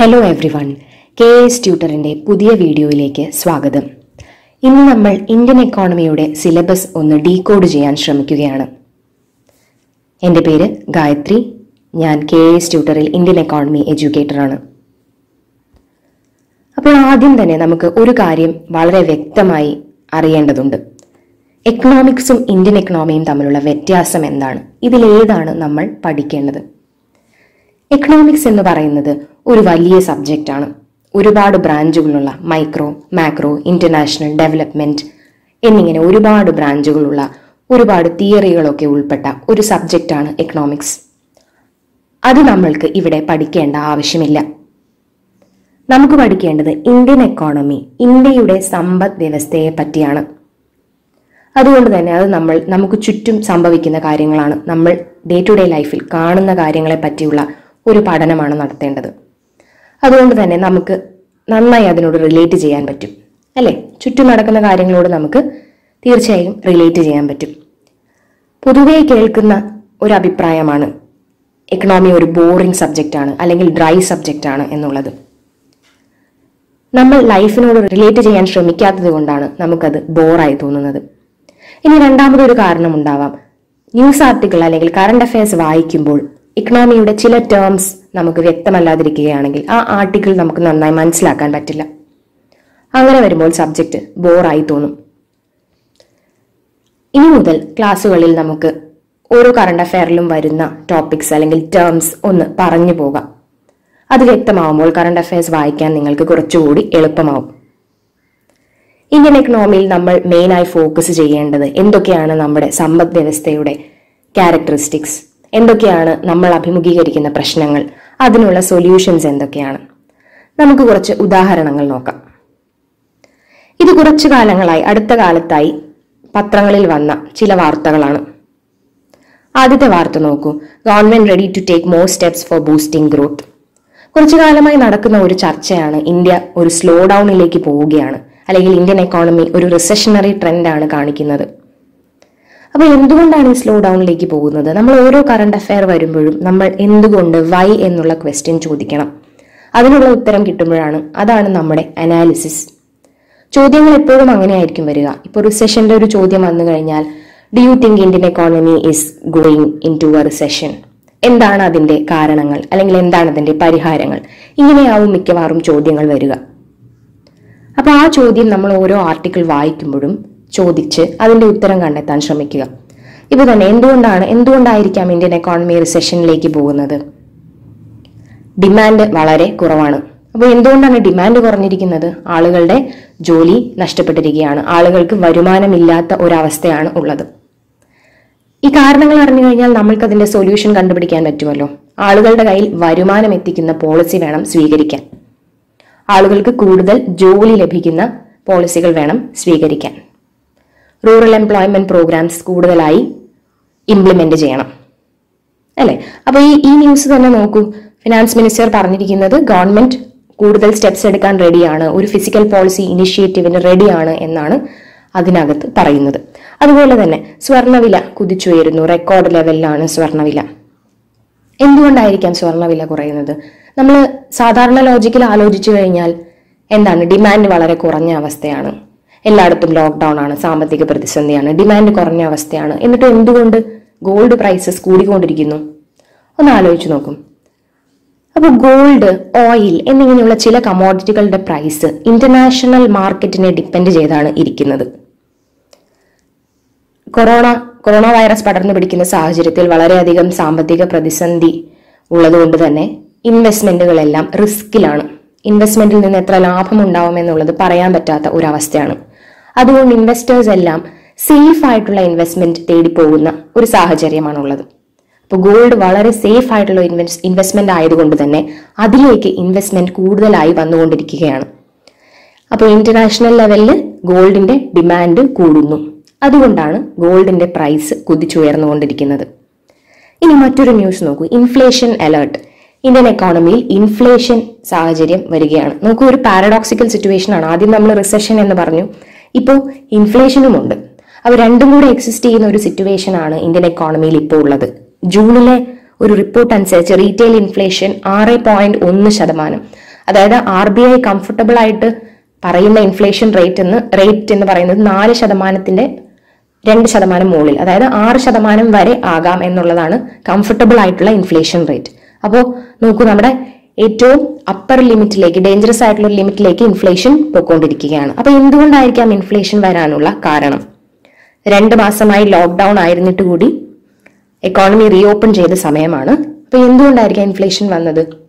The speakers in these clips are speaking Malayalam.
Hello every one K S ട്യൂട്ടറിന്റെ പുതിയ വീഡിയോയിലേക്ക് സ്വാഗതം. ഇന്ന് നമ്മൾ ഇന്ത്യൻ എക്കോണമിയുടെ സിലബസ് ഒന്ന് ഡീകോഡ് ചെയ്യാൻ ശ്രമിക്കുകയാണ്. എന്റെ പേര് ഗായത്രി. ഞാൻ കെ എസ് ട്യൂട്ടറിൽ ഇന്ത്യൻ എക്കോണമി എഡ്യൂക്കേറ്ററാണ് അപ്പോൾ ആദ്യം തന്നെ നമുക്ക് ഒരു കാര്യം വളരെ വ്യക്തമായി അറിയേണ്ടതുണ്ട്. എക്കണോമിക്സും ഇന്ത്യൻ എക്കണോമിയും തമ്മിലുള്ള വ്യത്യാസം എന്താണ്? ഇതിലേതാണ് നമ്മൾ പഠിക്കേണ്ടത്? എക്കണോമിക്സ് എന്ന് പറയുന്നത് ഒരു വലിയ സബ്ജക്റ്റാണ് ഒരുപാട് ബ്രാഞ്ചുകളുള്ള മൈക്രോ മാക്രോ ഇന്റർനാഷണൽ ഡെവലപ്മെന്റ് എന്നിങ്ങനെ ഒരുപാട് ബ്രാഞ്ചുകളുള്ള ഒരുപാട് തിയറികളൊക്കെ ഉൾപ്പെട്ട ഒരു സബ്ജക്റ്റാണ് എക്കണോമിക്സ് അത് നമ്മൾക്ക് ഇവിടെ പഠിക്കേണ്ട ആവശ്യമില്ല. നമുക്ക് പഠിക്കേണ്ടത് ഇന്ത്യൻ എക്കോണമി ഇന്ത്യയുടെ സമ്പദ് വ്യവസ്ഥയെ പറ്റിയാണ്. അതുകൊണ്ട് തന്നെ അത് നമ്മൾ നമുക്ക് ചുറ്റും സംഭവിക്കുന്ന കാര്യങ്ങളാണ് നമ്മൾ ഡേ ടു ഡേ ലൈഫിൽ കാണുന്ന കാര്യങ്ങളെ പറ്റിയുള്ള ഒരു പഠനമാണ് നടത്തേണ്ടത്. അതുകൊണ്ട് തന്നെ നമുക്ക് നന്നായി അതിനോട് റിലേറ്റ് ചെയ്യാൻ പറ്റും. അല്ലേ? ചുറ്റും നടക്കുന്ന കാര്യങ്ങളോട് നമുക്ക് തീർച്ചയായും റിലേറ്റ് ചെയ്യാൻ പറ്റും. പൊതുവേ കേൾക്കുന്ന ഒരു അഭിപ്രായമാണ് എക്കണോമി ഒരു ബോറിംഗ് ആണ് അല്ലെങ്കിൽ ഡ്രൈ സബ്ജക്റ്റ് ആണ് എന്നുള്ളത്. നമ്മൾ ലൈഫിനോട് റിലേറ്റ് ചെയ്യാൻ ശ്രമിക്കാത്തത് കൊണ്ടാണ് നമുക്കത് ബോറായി തോന്നുന്നത്. ഇനി രണ്ടാമതൊരു കാരണമുണ്ടാവാം. ന്യൂസ് ആർട്ടിക്കിൾ അല്ലെങ്കിൽ കറണ്ട് അഫയേഴ്സ് വായിക്കുമ്പോൾ ഇക്കണോമിയുടെ ചില ടേംസ് നമുക്ക് വ്യക്തമല്ലാതിരിക്കുകയാണെങ്കിൽ ആ ആർട്ടിക്കിൾ നമുക്ക് നന്നായി മനസ്സിലാക്കാൻ പറ്റില്ല. അങ്ങനെ വരുമ്പോൾ സബ്ജക്റ്റ് ബോറായി തോന്നും. ഇനി മുതൽ ക്ലാസ്സുകളിൽ നമുക്ക് ഓരോ കറണ്ട് അഫയറിലും വരുന്ന ടോപ്പിക്സ് അല്ലെങ്കിൽ ടേംസ് ഒന്ന് പറഞ്ഞു പോകാം. അത് വ്യക്തമാവുമ്പോൾ കറണ്ട് അഫയേഴ്സ് വായിക്കാൻ നിങ്ങൾക്ക് കുറച്ചുകൂടി എളുപ്പമാവും. ഇന്ത്യൻ എക്കണോമിയിൽ നമ്മൾ മെയിനായി ഫോക്കസ് ചെയ്യേണ്ടത് എന്തൊക്കെയാണ് നമ്മുടെ സമ്പദ് വ്യവസ്ഥയുടെ ക്യാരക്ടറിസ്റ്റിക്സ് എന്തൊക്കെയാണ് നമ്മൾ അഭിമുഖീകരിക്കുന്ന പ്രശ്നങ്ങൾ? അതിനുള്ള സൊല്യൂഷൻസ് എന്തൊക്കെയാണ്? നമുക്ക് കുറച്ച് ഉദാഹരണങ്ങൾ നോക്കാം. ഇത് കുറച്ചു കാലങ്ങളായി അടുത്ത കാലത്തായി പത്രങ്ങളിൽ വന്ന ചില വാർത്തകളാണ്. ആദ്യത്തെ വാർത്ത നോക്കൂ. Government ready to take more steps for boosting growth കുറച്ചു കാലമായി നടക്കുന്ന ഒരു ചർച്ചയാണ് ഇന്ത്യ ഒരു സ്ലോ ഡൗണിലേക്ക് പോവുകയാണ്. അല്ലെങ്കിൽ ഇന്ത്യൻ എക്കോണമി ഒരു റിസഷണറി ട്രെൻഡാണ് കാണിക്കുന്നത്. അപ്പൊ എന്തുകൊണ്ടാണ് ഈ സ്ലോ ഡൗണിലേക്ക് പോകുന്നത്? നമ്മൾ ഓരോ കറണ്ട് അഫയർ വരുമ്പോഴും നമ്മൾ എന്തുകൊണ്ട് വൈ എന്നുള്ള ക്വസ്റ്റ്യൻ ചോദിക്കണം. അതിനുള്ള ഉത്തരം കിട്ടുമ്പോഴാണ് അതാണ് നമ്മുടെ അനാലിസിസ് ചോദ്യങ്ങൾ എപ്പോഴും അങ്ങനെയായിരിക്കും വരിക. ഇപ്പോൾ റിസഷന്റെ ഒരു ചോദ്യം വന്നു കഴിഞ്ഞാൽ do you think Indian economy is going into a recession എന്താണ് അതിന്റെ കാരണങ്ങൾ? അല്ലെങ്കിൽ എന്താണ് അതിന്റെ പരിഹാരങ്ങൾ? ഇങ്ങനെയാവും മിക്കവാറും ചോദ്യങ്ങൾ വരിക. അപ്പൊ ആ ചോദ്യം നമ്മൾ ഓരോ ആർട്ടിക്കിൾ വായിക്കുമ്പോഴും ചോദിച്ച് അതിന്റെ ഉത്തരം കണ്ടെത്താൻ ശ്രമിക്കുക. ഇപ്പൊ തന്നെ എന്തുകൊണ്ടാണ് എന്തുകൊണ്ടായിരിക്കാം ഇന്ത്യൻ എക്കോണമി റിസഷനിലേക്ക് പോകുന്നത്? ഡിമാൻഡ് വളരെ കുറവാണ്. അപ്പോൾ എന്തുകൊണ്ടാണ് ഡിമാൻഡ് കുറഞ്ഞിരിക്കുന്നത്? ആളുകളുടെ ജോലി നഷ്ടപ്പെട്ടിരിക്കുകയാണ്. ആളുകൾക്ക് വരുമാനമില്ലാത്ത ഒരവസ്ഥയാണ് ഉള്ളത്. ഈ കാരണങ്ങൾ അറിഞ്ഞു കഴിഞ്ഞാൽ നമ്മൾക്ക് അതിന്റെ സൊല്യൂഷൻ കണ്ടുപിടിക്കാൻ പറ്റുമല്ലോ. ആളുകളുടെ കയ്യിൽ വരുമാനം എത്തിക്കുന്ന പോളിസി വേണം സ്വീകരിക്കാൻ. ആളുകൾക്ക് കൂടുതൽ ജോലി ലഭിക്കുന്ന പോളിസികൾ വേണം സ്വീകരിക്കാൻ. റൂറൽ എംപ്ലോയ്മെന്റ് പ്രോഗ്രാംസ് കൂടുതലായി ഇംപ്ലിമെന്റ് ചെയ്യണം. അല്ലെ? അപ്പൊ ഈ ഈ ന്യൂസ് തന്നെ നോക്കൂ. ഫിനാൻസ് മിനിസ്റ്റർ പറഞ്ഞിരിക്കുന്നത് ഗവൺമെന്റ് കൂടുതൽ സ്റ്റെപ്സ് എടുക്കാൻ റെഡിയാണ് ഒരു ഫിസിക്കൽ പോളിസി ഇനിഷ്യേറ്റീവിന് റെഡിയാണ് എന്നാണ് അതിനകത്ത് പറയുന്നത്. അതുപോലെ തന്നെ സ്വർണവില കുതിച്ചുയരുന്നു. റെക്കോർഡ് ലെവലിലാണ് സ്വർണവില. എന്തുകൊണ്ടായിരിക്കാം സ്വർണവില കുറയുന്നത്? നമ്മൾ സാധാരണ ലോജിക്കിൽ ആലോചിച്ചു കഴിഞ്ഞാൽ എന്താണ്? ഡിമാൻഡ് വളരെ കുറഞ്ഞ അവസ്ഥയാണ്. എല്ലായിടത്തും ലോക്ക്ഡൗൺ ആണ് സാമ്പത്തിക പ്രതിസന്ധിയാണ് ഡിമാൻഡ് കുറഞ്ഞ അവസ്ഥയാണ്. എന്നിട്ട് എന്തുകൊണ്ട് ഗോൾഡ് പ്രൈസസ് കൂടിക്കൊണ്ടിരിക്കുന്നു? ഒന്ന് ആലോചിച്ച് നോക്കും. അപ്പോൾ ഗോൾഡ് ഓയിൽ എന്നിങ്ങനെയുള്ള ചില കമോഡിറ്റികളുടെ പ്രൈസ് ഇന്റർനാഷണൽ മാർക്കറ്റിനെ ഡിപ്പെൻഡ് ചെയ്താണ് ഇരിക്കുന്നത്. കൊറോണ കൊറോണ വൈറസ് പടർന്നു പിടിക്കുന്ന സാഹചര്യത്തിൽ വളരെയധികം സാമ്പത്തിക പ്രതിസന്ധി ഉള്ളതുകൊണ്ട് തന്നെ ഇൻവെസ്റ്റ്മെന്റുകളെല്ലാം റിസ്കിലാണ് ഇൻവെസ്റ്റ്മെന്റിൽ നിന്ന് എത്ര ലാഭം ഉണ്ടാവും എന്നുള്ളത് പറയാൻ പറ്റാത്ത ഒരവസ്ഥയാണ്. അതുകൊണ്ട് ഇൻവെസ്റ്റേഴ്സ് എല്ലാം സേഫ് ആയിട്ടുള്ള ഇൻവെസ്റ്റ്മെന്റ് തേടി പോകുന്ന ഒരു സാഹചര്യമാണുള്ളത്. അപ്പോൾ ഗോൾഡ് വളരെ സേഫ് ആയിട്ടുള്ള ഇൻവെസ്റ്റ്മെന്റ് ആയതുകൊണ്ട് തന്നെ അതിലേക്ക് ഇൻവെസ്റ്റ്മെന്റ് കൂടുതലായി വന്നുകൊണ്ടിരിക്കുകയാണ്. അപ്പോൾ ഇന്റർനാഷണൽ ലെവലിൽ ഗോൾഡിന്റെ ഡിമാൻഡ് കൂടുന്നു. അതുകൊണ്ടാണ് ഗോൾഡിന്റെ പ്രൈസ് കുതിച്ചുയർന്നുകൊണ്ടിരിക്കുന്നത്. ഇനി മറ്റൊരു ന്യൂസ് നോക്കൂ. ഇൻഫ്ലേഷൻ അലേർട്ട് ഇന്ത്യൻ എക്കോണമിയിൽ ഇൻഫ്ലേഷൻ സാഹചര്യം വരികയാണ്. നോക്കൂ ഒരു പാരഡോക്സിക്കൽ സിറ്റുവേഷൻ ആണ്. ആദ്യം നമ്മൾ റിസഷൻ എന്ന് പറഞ്ഞു. ഇപ്പോൾ ഇൻഫ്ലേഷനും ഉണ്ട്. അവ രണ്ടും കൂടെ എക്സിസ്റ്റ് ചെയ്യുന്ന ഒരു സിറ്റുവേഷൻ ആണ് ഇന്ത്യൻ എക്കോണമിയിൽ ഇപ്പോൾ ഉള്ളത്. ജൂണിലെ ഒരു റിപ്പോർട്ട് അനുസരിച്ച് റീറ്റെയിൽ ഇൻഫ്ലേഷൻ ആറ് പോയിന്റ് ഒന്ന് ശതമാനം. അതായത് ആർ ബി ഐ കംഫർട്ടബിൾ ആയിട്ട് പറയുന്ന ഇൻഫ്ലേഷൻ റേറ്റ് എന്ന് റേറ്റ് എന്ന് പറയുന്നത് നാല് ശതമാനത്തിന്റെ രണ്ട് ശതമാനം മുകളിൽ. അതായത് ആറ് ശതമാനം വരെ ആകാം എന്നുള്ളതാണ് കംഫർട്ടബിൾ ആയിട്ടുള്ള ഇൻഫ്ലേഷൻ റേറ്റ് അപ്പോൾ നോക്കൂ നമ്മുടെ ഏറ്റവും അപ്പർ ലിമിറ്റിലേക്ക് ഡേഞ്ചറസ് ആയിട്ടുള്ള ലിമിറ്റിലേക്ക് ഇൻഫ്ലേഷൻ പോയിക്കൊണ്ടിരിക്കുകയാണ്. അപ്പൊ എന്തുകൊണ്ടായിരിക്കാം ഇൻഫ്ലേഷൻ വരാനുള്ള കാരണം? രണ്ട് മാസമായി ലോക്ക്ഡൌൺ ആയിരുന്നിട്ട് കൂടി എക്കോണമി റീഓപ്പൺ ചെയ്ത സമയമാണ്. അപ്പൊ എന്തുകൊണ്ടായിരിക്കാം ഇൻഫ്ലേഷൻ വന്നത്?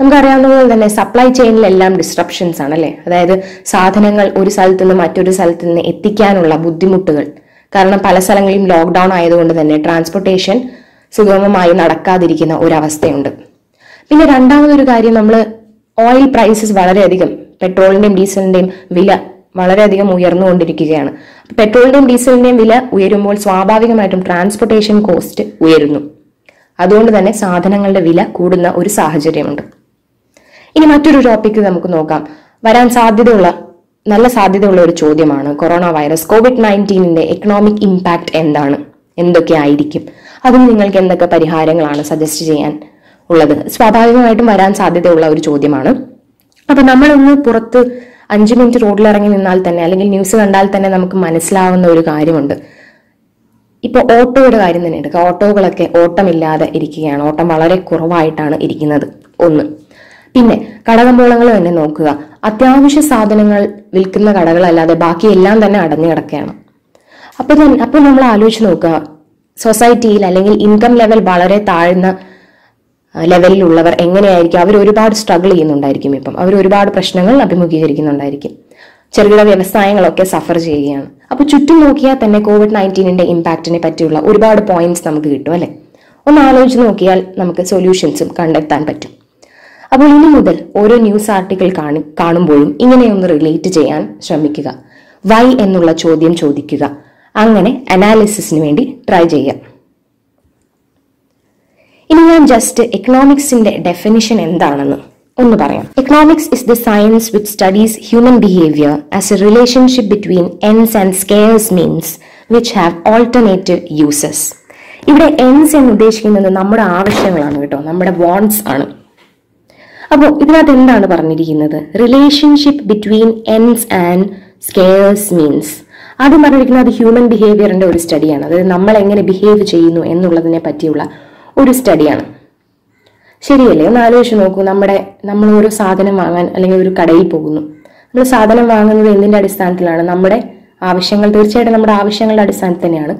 നമുക്കറിയാവുന്നതുപോലെ തന്നെ സപ്ലൈ ചെയിനിലെല്ലാം ഡിസ്ട്രപ്ഷൻസ് ആണ് അല്ലേ അതായത് സാധനങ്ങൾ ഒരു സ്ഥലത്ത് നിന്ന് മറ്റൊരു സ്ഥലത്ത് നിന്ന് എത്തിക്കാനുള്ള ബുദ്ധിമുട്ടുകൾ. കാരണം പല സ്ഥലങ്ങളിലും ലോക്ക്ഡൌൺ ആയതുകൊണ്ട് തന്നെ ട്രാൻസ്പോർട്ടേഷൻ സുഗമമായി നടക്കാതിരിക്കുന്ന ഒരവസ്ഥയുണ്ട്. പിന്നെ രണ്ടാമതൊരു കാര്യം നമ്മൾ ഓയിൽ പ്രൈസസ് വളരെയധികം പെട്രോളിന്റെയും ഡീസലിന്റെയും വില വളരെയധികം ഉയർന്നുകൊണ്ടിരിക്കുകയാണ്. പെട്രോളിന്റെയും ഡീസലിന്റെയും വില ഉയരുമ്പോൾ സ്വാഭാവികമായിട്ടും ട്രാൻസ്പോർട്ടേഷൻ കോസ്റ്റ് ഉയരുന്നു. അതുകൊണ്ട് തന്നെ സാധനങ്ങളുടെ വില കൂടുന്ന ഒരു സാഹചര്യമുണ്ട്. ഇനി മറ്റൊരു ടോപ്പിക്ക് നമുക്ക് നോക്കാം. വരാൻ സാധ്യതയുള്ള നല്ല സാധ്യതയുള്ള ഒരു ചോദ്യമാണ്. കൊറോണ വൈറസ് കോവിഡ് നയന്റീനിന്റെ എക്കണോമിക് ഇമ്പാക്ട് എന്താണ്? എന്തൊക്കെ ആയിരിക്കും? അതിന് നിങ്ങൾക്ക് എന്തൊക്കെ പരിഹാരങ്ങളാണ് സജസ്റ്റ് ചെയ്യാൻ ഉള്ളത്. സ്വാഭാവികമായിട്ടും വരാൻ സാധ്യതയുള്ള ഒരു ചോദ്യമാണ്. അപ്പൊ നമ്മളൊന്ന് പുറത്ത് അഞ്ച് മിനിറ്റ് റോഡിൽ ഇറങ്ങി നിന്നാൽ തന്നെ അല്ലെങ്കിൽ ന്യൂസ് കണ്ടാൽ തന്നെ നമുക്ക് മനസ്സിലാവുന്ന ഒരു കാര്യമുണ്ട്. ഇപ്പൊ ഓട്ടോയുടെ കാര്യം തന്നെ എടുക്കുക ഓട്ടോകളൊക്കെ ഓട്ടമില്ലാതെ ഇരിക്കുകയാണ്. ഓട്ടം വളരെ കുറവായിട്ടാണ് ഇരിക്കുന്നത്. ഒന്ന്. പിന്നെ കടകമ്പോളങ്ങൾ തന്നെ നോക്കുക. അത്യാവശ്യ സാധനങ്ങൾ വിൽക്കുന്ന കടകളല്ലാതെ ബാക്കി എല്ലാം തന്നെ അടഞ്ഞു കിടക്കുകയാണ്. അപ്പൊ അപ്പോൾ അപ്പൊ നമ്മൾ ആലോചിച്ച് നോക്കുക. സൊസൈറ്റിയിൽ അല്ലെങ്കിൽ ഇൻകം ലെവൽ വളരെ താഴ്ന്ന ലെവലിലുള്ളവർ എങ്ങനെയായിരിക്കും? അവർ ഒരുപാട് സ്ട്രഗിൾ ചെയ്യുന്നുണ്ടായിരിക്കും ഇപ്പം. അവർ ഒരുപാട് പ്രശ്നങ്ങൾ അഭിമുഖീകരിക്കുന്നുണ്ടായിരിക്കും. ചെറുകിട വ്യവസായങ്ങളൊക്കെ സഫർ ചെയ്യുകയാണ്. അപ്പൊ ചുറ്റും നോക്കിയാൽ തന്നെ കോവിഡ് നയന്റീനിന്റെ ഇമ്പാക്റ്റിനെ പറ്റിയുള്ള ഒരുപാട് പോയിന്റ്സ് നമുക്ക് കിട്ടും അല്ലെ? ഒന്ന് ആലോചിച്ച് നോക്കിയാൽ നമുക്ക് സൊല്യൂഷൻസും കണ്ടെത്താൻ പറ്റും. അപ്പോൾ ഇനി മുതൽ ഓരോ ന്യൂസ് ആർട്ടിക്കിൾ കാണി കാണുമ്പോഴും ഇങ്ങനെയൊന്ന് റിലേറ്റ് ചെയ്യാൻ ശ്രമിക്കുക. വൈ എന്നുള്ള ചോദ്യം ചോദിക്കുക. അങ്ങനെ അനാലിസിസിന് വേണ്ടി ട്രൈ ചെയ്യാം ഇനി ഞാൻ ജസ്റ്റ് എക്കണോമിക്സിന്റെ ഡെഫിനിഷൻ എന്താണെന്ന് ഒന്ന് പറയാം. Economics is the science which studies human behaviour as a relationship between ends and scarce means which have alternative uses ഇവിടെ എൻസ് എന്ന് ഉദ്ദേശിക്കുന്നത് നമ്മുടെ ആവശ്യങ്ങളാണ് കേട്ടോ നമ്മുടെ വോൺസ് ആണ്. അപ്പോൾ ഇതിനകത്ത് എന്താണ് പറഞ്ഞിരിക്കുന്നത്? Relationship between ends and scarce means ആദ്യം പറഞ്ഞിരിക്കുന്നത് ഹ്യൂമൻ ബിഹേവിയറിന്റെ ഒരു സ്റ്റഡിയാണ് അതായത് നമ്മൾ എങ്ങനെ ബിഹേവ് ചെയ്യുന്നു എന്നുള്ളതിനെ പറ്റിയുള്ള ഒരു സ്റ്റഡിയാണ് ശരിയല്ലേ? ഒന്ന് ആലോചിച്ച് നോക്കൂ. നമ്മുടെ നമ്മൾ ഒരു സാധനം വാങ്ങാൻ അല്ലെങ്കിൽ ഒരു കടയിൽ പോകുന്നു. നമ്മൾ സാധനം വാങ്ങുന്നത് എന്തിന്റെ അടിസ്ഥാനത്തിലാണ്? നമ്മുടെ ആവശ്യങ്ങൾ തീർച്ചയായിട്ടും നമ്മുടെ ആവശ്യങ്ങളുടെ അടിസ്ഥാനത്തിൽ തന്നെയാണ്.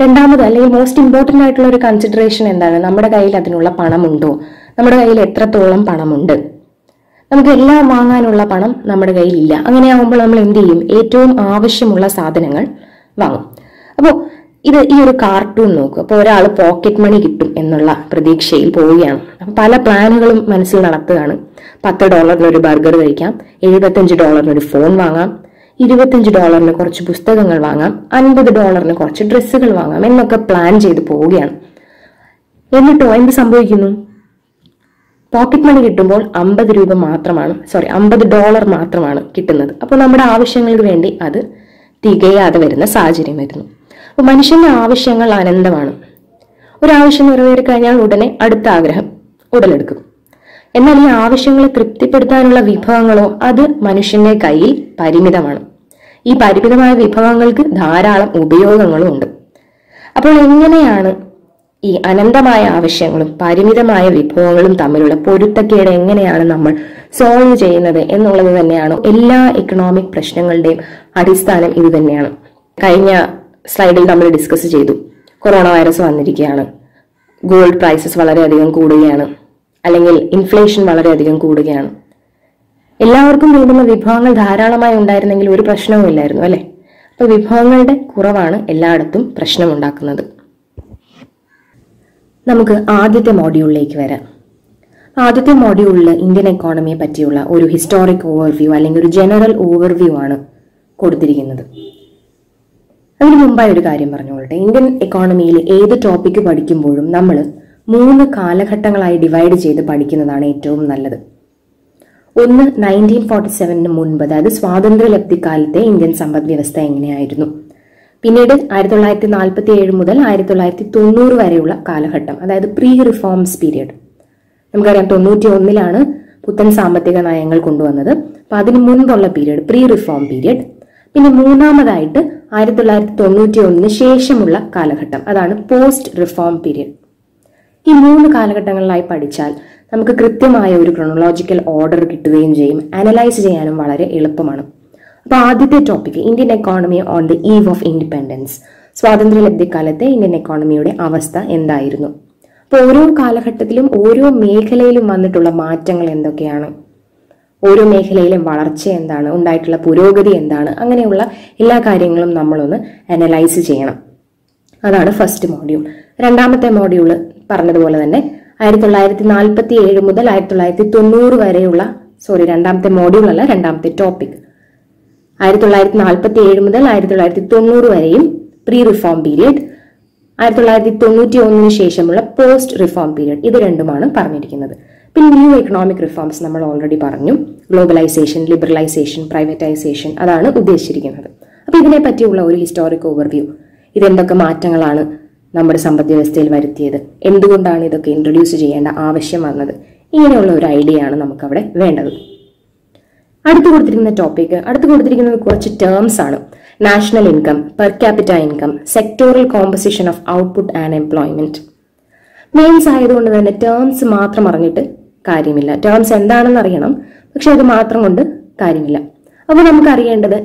രണ്ടാമത് അല്ലെങ്കിൽ മോസ്റ്റ് ഇമ്പോർട്ടന്റ് ആയിട്ടുള്ള ഒരു കൺസിഡറേഷൻ എന്താണ്? നമ്മുടെ കയ്യിൽ അതിനുള്ള പണമുണ്ടോ? നമ്മുടെ കയ്യിൽ എത്രത്തോളം പണമുണ്ട്? നമുക്ക് എല്ലാം വാങ്ങാനുള്ള പണം നമ്മുടെ കയ്യിൽ ഇല്ല. അങ്ങനെയാകുമ്പോൾ നമ്മൾ എന്ത് ചെയ്യും? ഏറ്റവും ആവശ്യമുള്ള സാധനങ്ങൾ വാങ്ങും. അപ്പോൾ ഇത് ഈ ഒരു കാർട്ടൂൺ നോക്കുക അപ്പോൾ ഒരാൾ പോക്കറ്റ് മണി കിട്ടും എന്നുള്ള പ്രതീക്ഷയിൽ പോവുകയാണ്. പല പ്ലാനുകളും മനസ്സിൽ നടത്തുകയാണ്. പത്ത് ഡോളറിന് ഒരു ബർഗർ കഴിക്കാം എഴുപത്തഞ്ച് ഡോളറിന് ഒരു ഫോൺ വാങ്ങാം ഇരുപത്തഞ്ച് ഡോളറിന് കുറച്ച് പുസ്തകങ്ങൾ വാങ്ങാം അൻപത് ഡോളറിന് കുറച്ച് ഡ്രസ്സുകൾ വാങ്ങാം എന്നൊക്കെ പ്ലാൻ ചെയ്ത് പോവുകയാണ്. എന്നിട്ടോ എന്ത് സംഭവിക്കുന്നു? പോക്കറ്റ് മണി കിട്ടുമ്പോൾ അമ്പത് രൂപ മാത്രമാണ് സോറി അമ്പത് ഡോളർ മാത്രമാണ് കിട്ടുന്നത്. അപ്പോൾ നമ്മുടെ ആവശ്യങ്ങൾക്ക് വേണ്ടി അത് തികയാതെ വരുന്ന സാഹചര്യം വരുന്നു. അപ്പോൾ മനുഷ്യന്റെ ആവശ്യങ്ങൾ അനന്തമാണ്. ഒരാവശ്യം നിറവേറി കഴിഞ്ഞാൽ ഉടനെ അടുത്ത ആഗ്രഹം ഉടലെടുക്കും. എന്നാൽ ഈ ആവശ്യങ്ങളെ തൃപ്തിപ്പെടുത്താനുള്ള വിഭവങ്ങളോ അത് മനുഷ്യന്റെ കയ്യിൽ പരിമിതമാണ്. ഈ പരിമിതമായ വിഭവങ്ങൾക്ക് ധാരാളം ഉപയോഗങ്ങളും ഉണ്ട്. അപ്പോൾ എങ്ങനെയാണ് ഈ അനന്തമായ ആവശ്യങ്ങളും പരിമിതമായ വിഭവങ്ങളും തമ്മിലുള്ള പൊരുത്തക്കേട് എങ്ങനെയാണ് നമ്മൾ സോൾവ് ചെയ്യുന്നത് എന്നുള്ളത് തന്നെയാണ് എല്ലാ എക്കണോമിക് പ്രശ്നങ്ങളുടെയും അടിസ്ഥാനം ഇത് തന്നെയാണ്. കഴിഞ്ഞ സ്ലൈഡിൽ നമ്മൾ ഡിസ്കസ് ചെയ്തു. കൊറോണ വൈറസ് വന്നിരിക്കുകയാണ്. ഗോൾഡ് പ്രൈസസ് വളരെയധികം കൂടുകയാണ്. അല്ലെങ്കിൽ ഇൻഫ്ലേഷൻ വളരെയധികം കൂടുകയാണ്. എല്ലാവർക്കും വേണ്ടുന്ന വിഭവങ്ങൾ ധാരാളമായി ഉണ്ടായിരുന്നെങ്കിൽ ഒരു പ്രശ്നവും ഇല്ലായിരുന്നു അല്ലെ? അപ്പൊ വിഭവങ്ങളുടെ കുറവാണ് എല്ലായിടത്തും പ്രശ്നമുണ്ടാക്കുന്നത്. നമുക്ക് ആദ്യത്തെ മോഡ്യൂളിലേക്ക് വരാം. ആദ്യത്തെ മോഡ്യൂളിൽ ഇന്ത്യൻ എക്കോണമിയെ പറ്റിയുള്ള ഒരു ഹിസ്റ്റോറിക് ഓവർവ്യൂ അല്ലെങ്കിൽ ഒരു ജനറൽ ഓവർവ്യൂ ആണ് കൊടുത്തിരിക്കുന്നത്. അതിനു മുമ്പായി ഒരു കാര്യം പറഞ്ഞോളട്ടെ. ഇന്ത്യൻ എക്കോണമിയിൽ ഏത് ടോപ്പിക്ക് പഠിക്കുമ്പോഴും നമ്മൾ മൂന്ന് കാലഘട്ടങ്ങളായി ഡിവൈഡ് ചെയ്ത് പഠിക്കുന്നതാണ് ഏറ്റവും നല്ലത്. ഒന്ന് നയന്റീൻ ഫോർട്ടി സെവനിന് മുൻപ് അതായത് സ്വാതന്ത്ര്യലബ്ധിക്കാലത്തെ ഇന്ത്യൻ സമ്പദ് വ്യവസ്ഥ എങ്ങനെയായിരുന്നു? പിന്നീട് ആയിരത്തി തൊള്ളായിരത്തി നാൽപ്പത്തി ഏഴ് മുതൽ ആയിരത്തി തൊള്ളായിരത്തി തൊണ്ണൂറ് വരെയുള്ള കാലഘട്ടം അതായത് പ്രീ റിഫോംസ് പീരിയഡ് നമുക്കറിയാം തൊണ്ണൂറ്റി ഒന്നിലാണ് പുത്തൻ സാമ്പത്തിക നയങ്ങൾ കൊണ്ടുവന്നത്. അപ്പോൾ അതിന് മുൻപുള്ള പീരീഡ് പ്രീ റിഫോം പീരീഡ് പിന്നെ മൂന്നാമതായിട്ട് ആയിരത്തി തൊള്ളായിരത്തി തൊണ്ണൂറ്റി ഒന്നിന് ശേഷമുള്ള കാലഘട്ടം. അതാണ് പോസ്റ്റ് റിഫോം പീരിയഡ് ഈ മൂന്ന് കാലഘട്ടങ്ങളിലായി പഠിച്ചാൽ നമുക്ക് കൃത്യമായ ഒരു ക്രോണോളജിക്കൽ ഓർഡർ കിട്ടുകയും ചെയ്യും. അനലൈസ് ചെയ്യാനും വളരെ എളുപ്പമാണ്. അപ്പോൾ ആദ്യത്തെ topic Indian economy on the eve of independence സ്വാതന്ത്ര്യലബ്ധിക്കാലത്തെ Indian എക്കോണമിയുടെ അവസ്ഥ എന്തായിരുന്നു? അപ്പോൾ ഓരോ കാലഘട്ടത്തിലും ഓരോ മേഖലയിലും വന്നിട്ടുള്ള മാറ്റങ്ങൾ എന്തൊക്കെയാണ്? ഓരോ മേഖലയിലും വളർച്ച എന്താണ് ഉണ്ടായിട്ടുള്ള പുരോഗതി എന്താണ് അങ്ങനെയുള്ള എല്ലാ കാര്യങ്ങളും നമ്മളൊന്ന് അനലൈസ് ചെയ്യണം. അതാണ് ഫസ്റ്റ് മോഡ്യൂൾ രണ്ടാമത്തെ മോഡ്യൂൾ പറഞ്ഞതുപോലെ തന്നെ ആയിരത്തി തൊള്ളായിരത്തി നാൽപ്പത്തി ഏഴ് മുതൽ ആയിരത്തി തൊള്ളായിരത്തി തൊണ്ണൂറ് വരെയുള്ള സോറി രണ്ടാമത്തെ മോഡ്യൂൾ അല്ല രണ്ടാമത്തെ ടോപ്പിക് ആയിരത്തി തൊള്ളായിരത്തി നാൽപ്പത്തി ഏഴ് മുതൽ ആയിരത്തി തൊള്ളായിരത്തി തൊണ്ണൂറ് വരെയും പ്രീ റിഫോം പീരീഡ് ആയിരത്തി തൊള്ളായിരത്തി തൊണ്ണൂറ്റി ഒന്നിന് ശേഷമുള്ള പോസ്റ്റ് റിഫോം പീരീഡ് ഇത് രണ്ടുമാണ് പറഞ്ഞിരിക്കുന്നത്. പിന്നെ ന്യൂ എക്കണോമിക് റിഫോംസ് നമ്മൾ ഓൾറെഡി പറഞ്ഞു. ഗ്ലോബലൈസേഷൻ ലിബറലൈസേഷൻ പ്രൈവറ്റൈസേഷൻ അതാണ് ഉദ്ദേശിച്ചിരിക്കുന്നത്. അപ്പൊ ഇതിനെ പറ്റിയുള്ള ഒരു ഹിസ്റ്റോറിക് ഓവർവ്യൂ ഇതെന്തൊക്കെ മാറ്റങ്ങളാണ് നമ്മുടെ സമ്പദ് വ്യവസ്ഥയിൽ വരുത്തിയത്? എന്തുകൊണ്ടാണ് ഇതൊക്കെ ഇൻട്രൊഡ്യൂസ് ചെയ്യേണ്ട ആവശ്യം വന്നത്? ഇങ്ങനെയുള്ള ഒരു ഐഡിയ ആണ് നമുക്കവിടെ വേണ്ടത്. അടുത്ത് കൊടുത്തിരിക്കുന്ന ടോപ്പിക് അടുത്ത് കൊടുത്തിരിക്കുന്നത് കുറച്ച് ടേംസ് ആണ്. National income per capita income sectoral composition of output and employment mains ആയതുകൊണ്ട് തന്നെ ടേംസ് മാത്രം അറിഞ്ഞിട്ട് കാര്യമില്ല. ടേംസ് എന്താണെന്ന് അറിയണം പക്ഷെ അത് മാത്രം കൊണ്ട് കാര്യമില്ല. അപ്പോൾ നമുക്ക് അറിയേണ്ടത്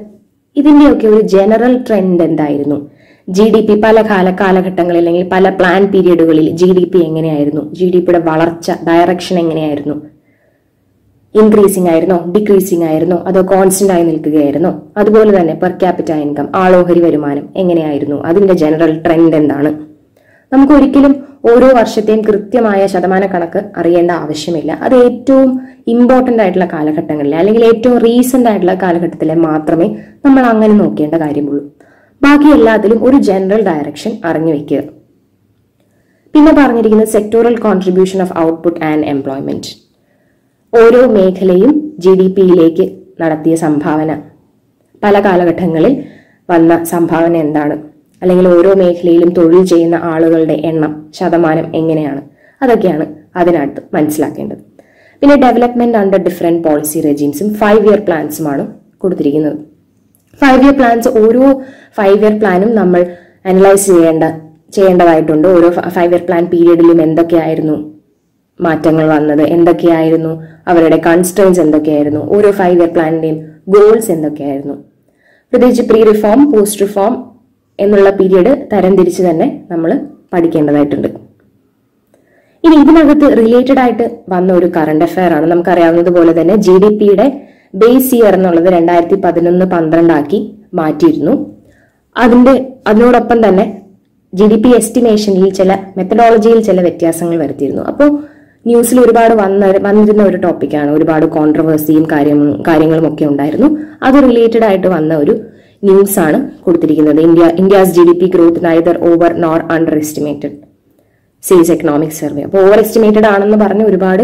ഇതിന്റെയൊക്കെ ഒരു ജനറൽ ട്രെൻഡ് എന്തായിരുന്നു? ജി ഡി പി പല കാല കാലഘട്ടങ്ങളിൽ അല്ലെങ്കിൽ പല പ്ലാൻ പീരീഡുകളിൽ ജി ഡി പി എങ്ങനെയായിരുന്നു? ജി ഡി പിയുടെ വളർച്ച ഡയറക്ഷൻ എങ്ങനെയായിരുന്നു? ഇൻക്രീസിംഗ് ആയിരുന്നോ? ഡിക്രീസിംഗ് ആയിരുന്നോ? അതോ കോൺസ്റ്റന്റ് ആയി നിൽക്കുകയായിരുന്നോ? അതുപോലെ തന്നെ പെർ ക്യാപിറ്റ ഇൻകം ആളോഹരി വരുമാനം എങ്ങനെയായിരുന്നു? അതിന്റെ ജനറൽ ട്രെൻഡ് എന്താണ്? നമുക്ക് ഒരിക്കലും ഓരോ വർഷത്തെയും കൃത്യമായ ശതമാന കണക്ക് അറിയേണ്ട ആവശ്യമില്ല. അത് ഏറ്റവും ഇമ്പോർട്ടന്റ് ആയിട്ടുള്ള കാലഘട്ടങ്ങളിൽ അല്ലെങ്കിൽ ഏറ്റവും റീസെന്റ് ആയിട്ടുള്ള കാലഘട്ടത്തിലെ മാത്രമേ നമ്മൾ അങ്ങനെ നോക്കേണ്ട കാര്യമുള്ളൂ. ബാക്കി എല്ലാത്തിലും ഒരു ജനറൽ ഡയറക്ഷൻ അറിഞ്ഞു വെക്കുക. പിന്നെ പറഞ്ഞിരിക്കുന്നത് sectoral contribution of output and employment ഓരോ മേഖലയും ജി ഡി പിയിലേക്ക് നടത്തിയ സംഭാവന. പല കാലഘട്ടങ്ങളിൽ വന്ന സംഭാവന എന്താണ്? അല്ലെങ്കിൽ ഓരോ മേഖലയിലും തൊഴിൽ ചെയ്യുന്ന ആളുകളുടെ എണ്ണം ശതമാനം എങ്ങനെയാണ്? അതൊക്കെയാണ് അതിനകത്ത് മനസ്സിലാക്കേണ്ടത്. പിന്നെ ഡെവലപ്മെന്റ് അണ്ടർ ഡിഫറെന്റ് പോളിസി റെജീംസും ഫൈവ് ഇയർ പ്ലാൻസുമാണ് കൊടുത്തിരിക്കുന്നത്. ഫൈവ് ഇയർ പ്ലാൻസ് ഓരോ ഫൈവ് ഇയർ പ്ലാനും നമ്മൾ അനലൈസ് ചെയ്യേണ്ട ചെയ്യേണ്ടതായിട്ടുണ്ട്. ഓരോ ഫൈവ് ഇയർ പ്ലാൻ പീരീഡിലും എന്തൊക്കെയായിരുന്നു മാറ്റങ്ങൾ വന്നത് എന്തൊക്കെയായിരുന്നു അവരുടെ കൺസ്ട്രെയിൻസ് എന്തൊക്കെയായിരുന്നു ഓരോ ഫൈവ് ഇയർ പ്ലാനിന്റെയും ഗോൾസ് എന്തൊക്കെയായിരുന്നു. പ്രത്യേകിച്ച് പ്രീ റിഫോം പോസ്റ്റ് റിഫോം എന്നുള്ള പീരീഡ് തരംതിരിച്ച് തന്നെ നമ്മൾ പഠിക്കേണ്ടതായിട്ടുണ്ട്. ഇനി ഇതിനകത്ത് റിലേറ്റഡ് ആയിട്ട് വന്ന ഒരു കറണ്ട് അഫയർ ആണ്. നമുക്കറിയാവുന്നതുപോലെ തന്നെ ജി ഡി പിയുടെ ബേസ് ഇയർ എന്നുള്ളത് രണ്ടായിരത്തി പതിനൊന്ന് പന്ത്രണ്ടാക്കി മാറ്റിയിരുന്നു. അതിന്റെ അതിനോടൊപ്പം തന്നെ ജി ഡി പി എസ്റ്റിമേഷനിൽ ചില മെത്തഡോളജിയിൽ ചില വ്യത്യാസങ്ങൾ വരുത്തിയിരുന്നു. അപ്പോൾ ന്യൂസിൽ ഒരുപാട് വന്ന വന്നിരുന്ന ഒരു ടോപ്പിക്കാണ് ഒരുപാട് കോൺട്രവേഴ്സിയും കാര്യങ്ങളും കാര്യങ്ങളും ഒക്കെ ഉണ്ടായിരുന്നു. അത് റിലേറ്റഡ് ആയിട്ട് വന്ന ഒരു ന്യൂസ് ആണ് കൊടുത്തിരിക്കുന്നത്. India India's G D P growth neither over nor underestimated says economic survey അപ്പോൾ ഓവർ എസ്റ്റിമേറ്റഡ് ആണെന്ന് പറഞ്ഞ് ഒരുപാട്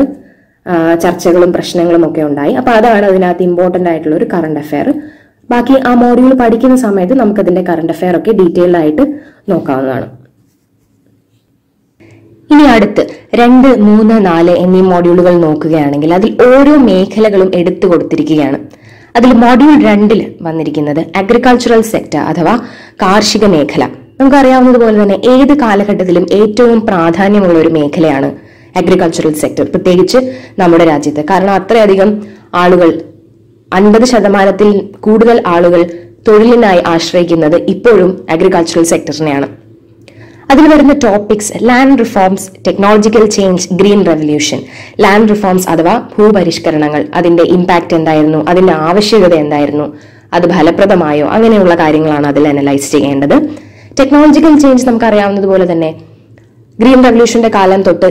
ചർച്ചകളും പ്രശ്നങ്ങളും ഒക്കെ ഉണ്ടായി. അപ്പൊ അതാണ് അതിനകത്ത് ഇമ്പോർട്ടന്റ് ആയിട്ടുള്ള ഒരു കറണ്ട് അഫയർ ബാക്കി ആ മോഡ്യൂൾ പഠിക്കുന്ന സമയത്ത് നമുക്ക് അതിന്റെ കറണ്ട് അഫയർ ഒക്കെ ഡീറ്റെയിൽഡ് ആയിട്ട് നോക്കാവുന്നതാണ്. ഇനി അടുത്ത് രണ്ട് മൂന്ന് നാല് എന്നീ മോഡ്യൂളുകൾ നോക്കുകയാണെങ്കിൽ അതിൽ ഓരോ മേഖലകളും എടുത്തു കൊടുത്തിരിക്കുകയാണ്. അതിൽ മോഡ്യൂൾ രണ്ടിൽ വന്നിരിക്കുന്നത് അഗ്രികൾച്ചറൽ സെക്ടർ അഥവാ കാർഷിക മേഖല. നമുക്കറിയാവുന്നതുപോലെ തന്നെ ഏത് കാലഘട്ടത്തിലും ഏറ്റവും പ്രാധാന്യമുള്ള ഒരു മേഖലയാണ് അഗ്രികൾച്ചറൽ സെക്ടർ പ്രത്യേകിച്ച് നമ്മുടെ രാജ്യത്ത്. കാരണം അത്രയധികം ആളുകൾ അൻപത് ശതമാനത്തിൽ കൂടുതൽ ആളുകൾ തൊഴിലിനായി ആശ്രയിക്കുന്നത് ഇപ്പോഴും അഗ്രികൾച്ചറൽ സെക്ടറിനെയാണ് അതിൽ വരുന്ന topics land reforms technological change green revolution land reforms അഥവാ ഭൂപരിഷ്കരണങ്ങൾ അതിന്റെ ഇമ്പാക്ട് എന്തായിരുന്നു അതിന്റെ ആവശ്യകത എന്തായിരുന്നു അത് ഫലപ്രദമായോ അങ്ങനെയുള്ള കാര്യങ്ങളാണ് അതിൽ അനലൈസ് ചെയ്യേണ്ടത്. ടെക്നോളജിക്കൽ ചേഞ്ച് നമുക്കറിയാവുന്നതുപോലെ തന്നെ ഗ്രീൻ റെവല്യൂഷന്റെ കാലം തൊട്ട്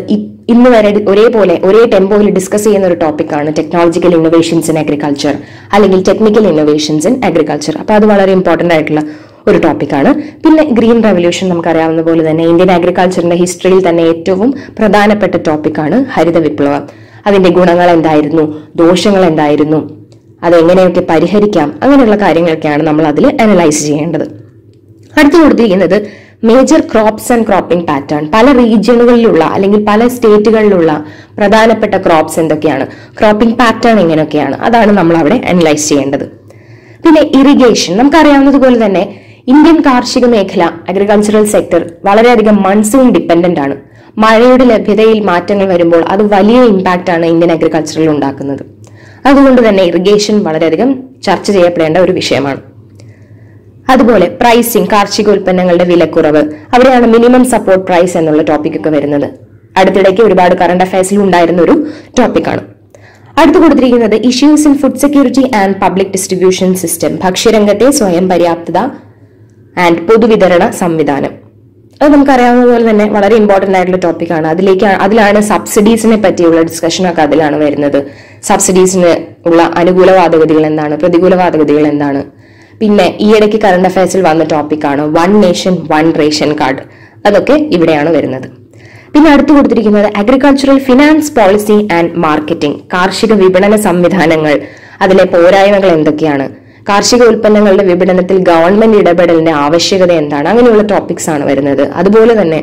ഇന്ന് വരെ ഒരേപോലെ ഒരേ ടെമ്പോയിൽ ഡിസ്കസ് ചെയ്യുന്ന ഒരു ടോപ്പിക്കാണ് ടെക്നോളജിക്കൽ ഇന്നോവേഷൻസ് ഇൻ അഗ്രികൾച്ചർ അല്ലെങ്കിൽ ടെക്നിക്കൽ ഇന്നോവേഷൻസ് ഇൻ അഗ്രികൾച്ചർ അപ്പൊ അത് വളരെ ഇമ്പോർട്ടന്റ് ആയിട്ടുള്ള ഒരു ടോപ്പിക്കാണ് പിന്നെ ഗ്രീൻ റെവല്യൂഷൻ നമുക്കറിയാവുന്ന പോലെ തന്നെ ഇന്ത്യൻ അഗ്രികൾച്ചറിന്റെ ഹിസ്റ്ററിയിൽ തന്നെ ഏറ്റവും പ്രധാനപ്പെട്ട ടോപ്പിക്കാണ് ഹരിത വിപ്ലവം. അതിന്റെ ഗുണങ്ങൾ എന്തായിരുന്നു? ദോഷങ്ങൾ എന്തായിരുന്നു? അതെങ്ങനെയൊക്കെ പരിഹരിക്കാം? അങ്ങനെയുള്ള കാര്യങ്ങളൊക്കെയാണ് നമ്മൾ അതിൽ അനലൈസ് ചെയ്യേണ്ടത്. അടുത്ത് കൊടുത്തിരിക്കുന്നത് major crops and cropping pattern പല റീജിയണുകളിലുള്ള അല്ലെങ്കിൽ പല സ്റ്റേറ്റുകളിലുള്ള പ്രധാനപ്പെട്ട ക്രോപ്സ് എന്തൊക്കെയാണ്? ക്രോപ്പിംഗ് പാറ്റേൺ എങ്ങനെയൊക്കെയാണ്? അതാണ് നമ്മൾ അവിടെ അനലൈസ് ചെയ്യേണ്ടത്. പിന്നെ ഇറിഗേഷൻ നമുക്കറിയാവുന്നതുപോലെ തന്നെ ഇന്ത്യൻ കാർഷിക മേഖല അഗ്രികൾച്ചറൽ സെക്ടർ വളരെയധികം മൺസൂൺ ഡിപ്പെൻഡന്റ് ആണ്. മഴയുടെ ലഭ്യതയിൽ മാറ്റങ്ങൾ വരുമ്പോൾ അത് വലിയ ഇമ്പാക്റ്റ് ആണ് ഇന്ത്യൻ അഗ്രികൾച്ചറിൽ ഉണ്ടാക്കുന്നത്. അതുകൊണ്ട് തന്നെ ഇറിഗേഷൻ വളരെയധികം ചർച്ച ചെയ്യപ്പെടേണ്ട ഒരു വിഷയമാണ്. അതുപോലെ പ്രൈസിംഗ് കാർഷിക ഉൽപ്പന്നങ്ങളുടെ വിലക്കുറവ് അവിടെയാണ് മിനിമം സപ്പോർട്ട് പ്രൈസ് എന്നുള്ള ടോപ്പിക് ഒക്കെ വരുന്നത്. അടുത്തിടയ്ക്ക് ഒരുപാട് കറണ്ട് അഫയേഴ്സിൽ ഉണ്ടായിരുന്ന ഒരു ടോപ്പിക്കാണ് അടുത്തു കൊടുത്തിരിക്കുന്നത് issues in food security and public distribution system ഭക്ഷ്യരംഗത്തെ സ്വയം പര്യാപ്തത ആൻഡ് പൊതുവിതരണ സംവിധാനം. അത് നമുക്കറിയാവുന്ന പോലെ തന്നെ വളരെ ഇമ്പോർട്ടന്റ് ആയിട്ടുള്ള ടോപ്പിക്കാണ് അതിലേക്ക് അതിലാണ് സബ്സിഡീസിനെ പറ്റിയുള്ള ഡിസ്കഷനൊക്കെ അതിലാണ് വരുന്നത്. സബ്സിഡീസിന് ഉള്ള അനുകൂല വാദഗതികൾ എന്താണ്? പ്രതികൂല വാദഗതികൾ എന്താണ്? പിന്നെ ഈയിടയ്ക്ക് കറണ്ട് അഫയേഴ്സിൽ വന്ന ടോപ്പിക്കാണ് one nation one ration card അതൊക്കെ ഇവിടെയാണ് വരുന്നത്. പിന്നെ അടുത്ത് കൊടുത്തിരിക്കുന്നത് agricultural finance policy and marketing കാർഷിക വിപണന സംവിധാനങ്ങൾ അതിലെ പോരായ്മകൾ എന്തൊക്കെയാണ്? കാർഷിക ഉൽപ്പന്നങ്ങളുടെ വിപണനത്തിൽ ഗവൺമെന്റ് ഇടപെടലിന്റെ ആവശ്യകത എന്താണ്? അങ്ങനെയുള്ള ടോപ്പിക്സ് ആണ് വരുന്നത്. അതുപോലെ തന്നെ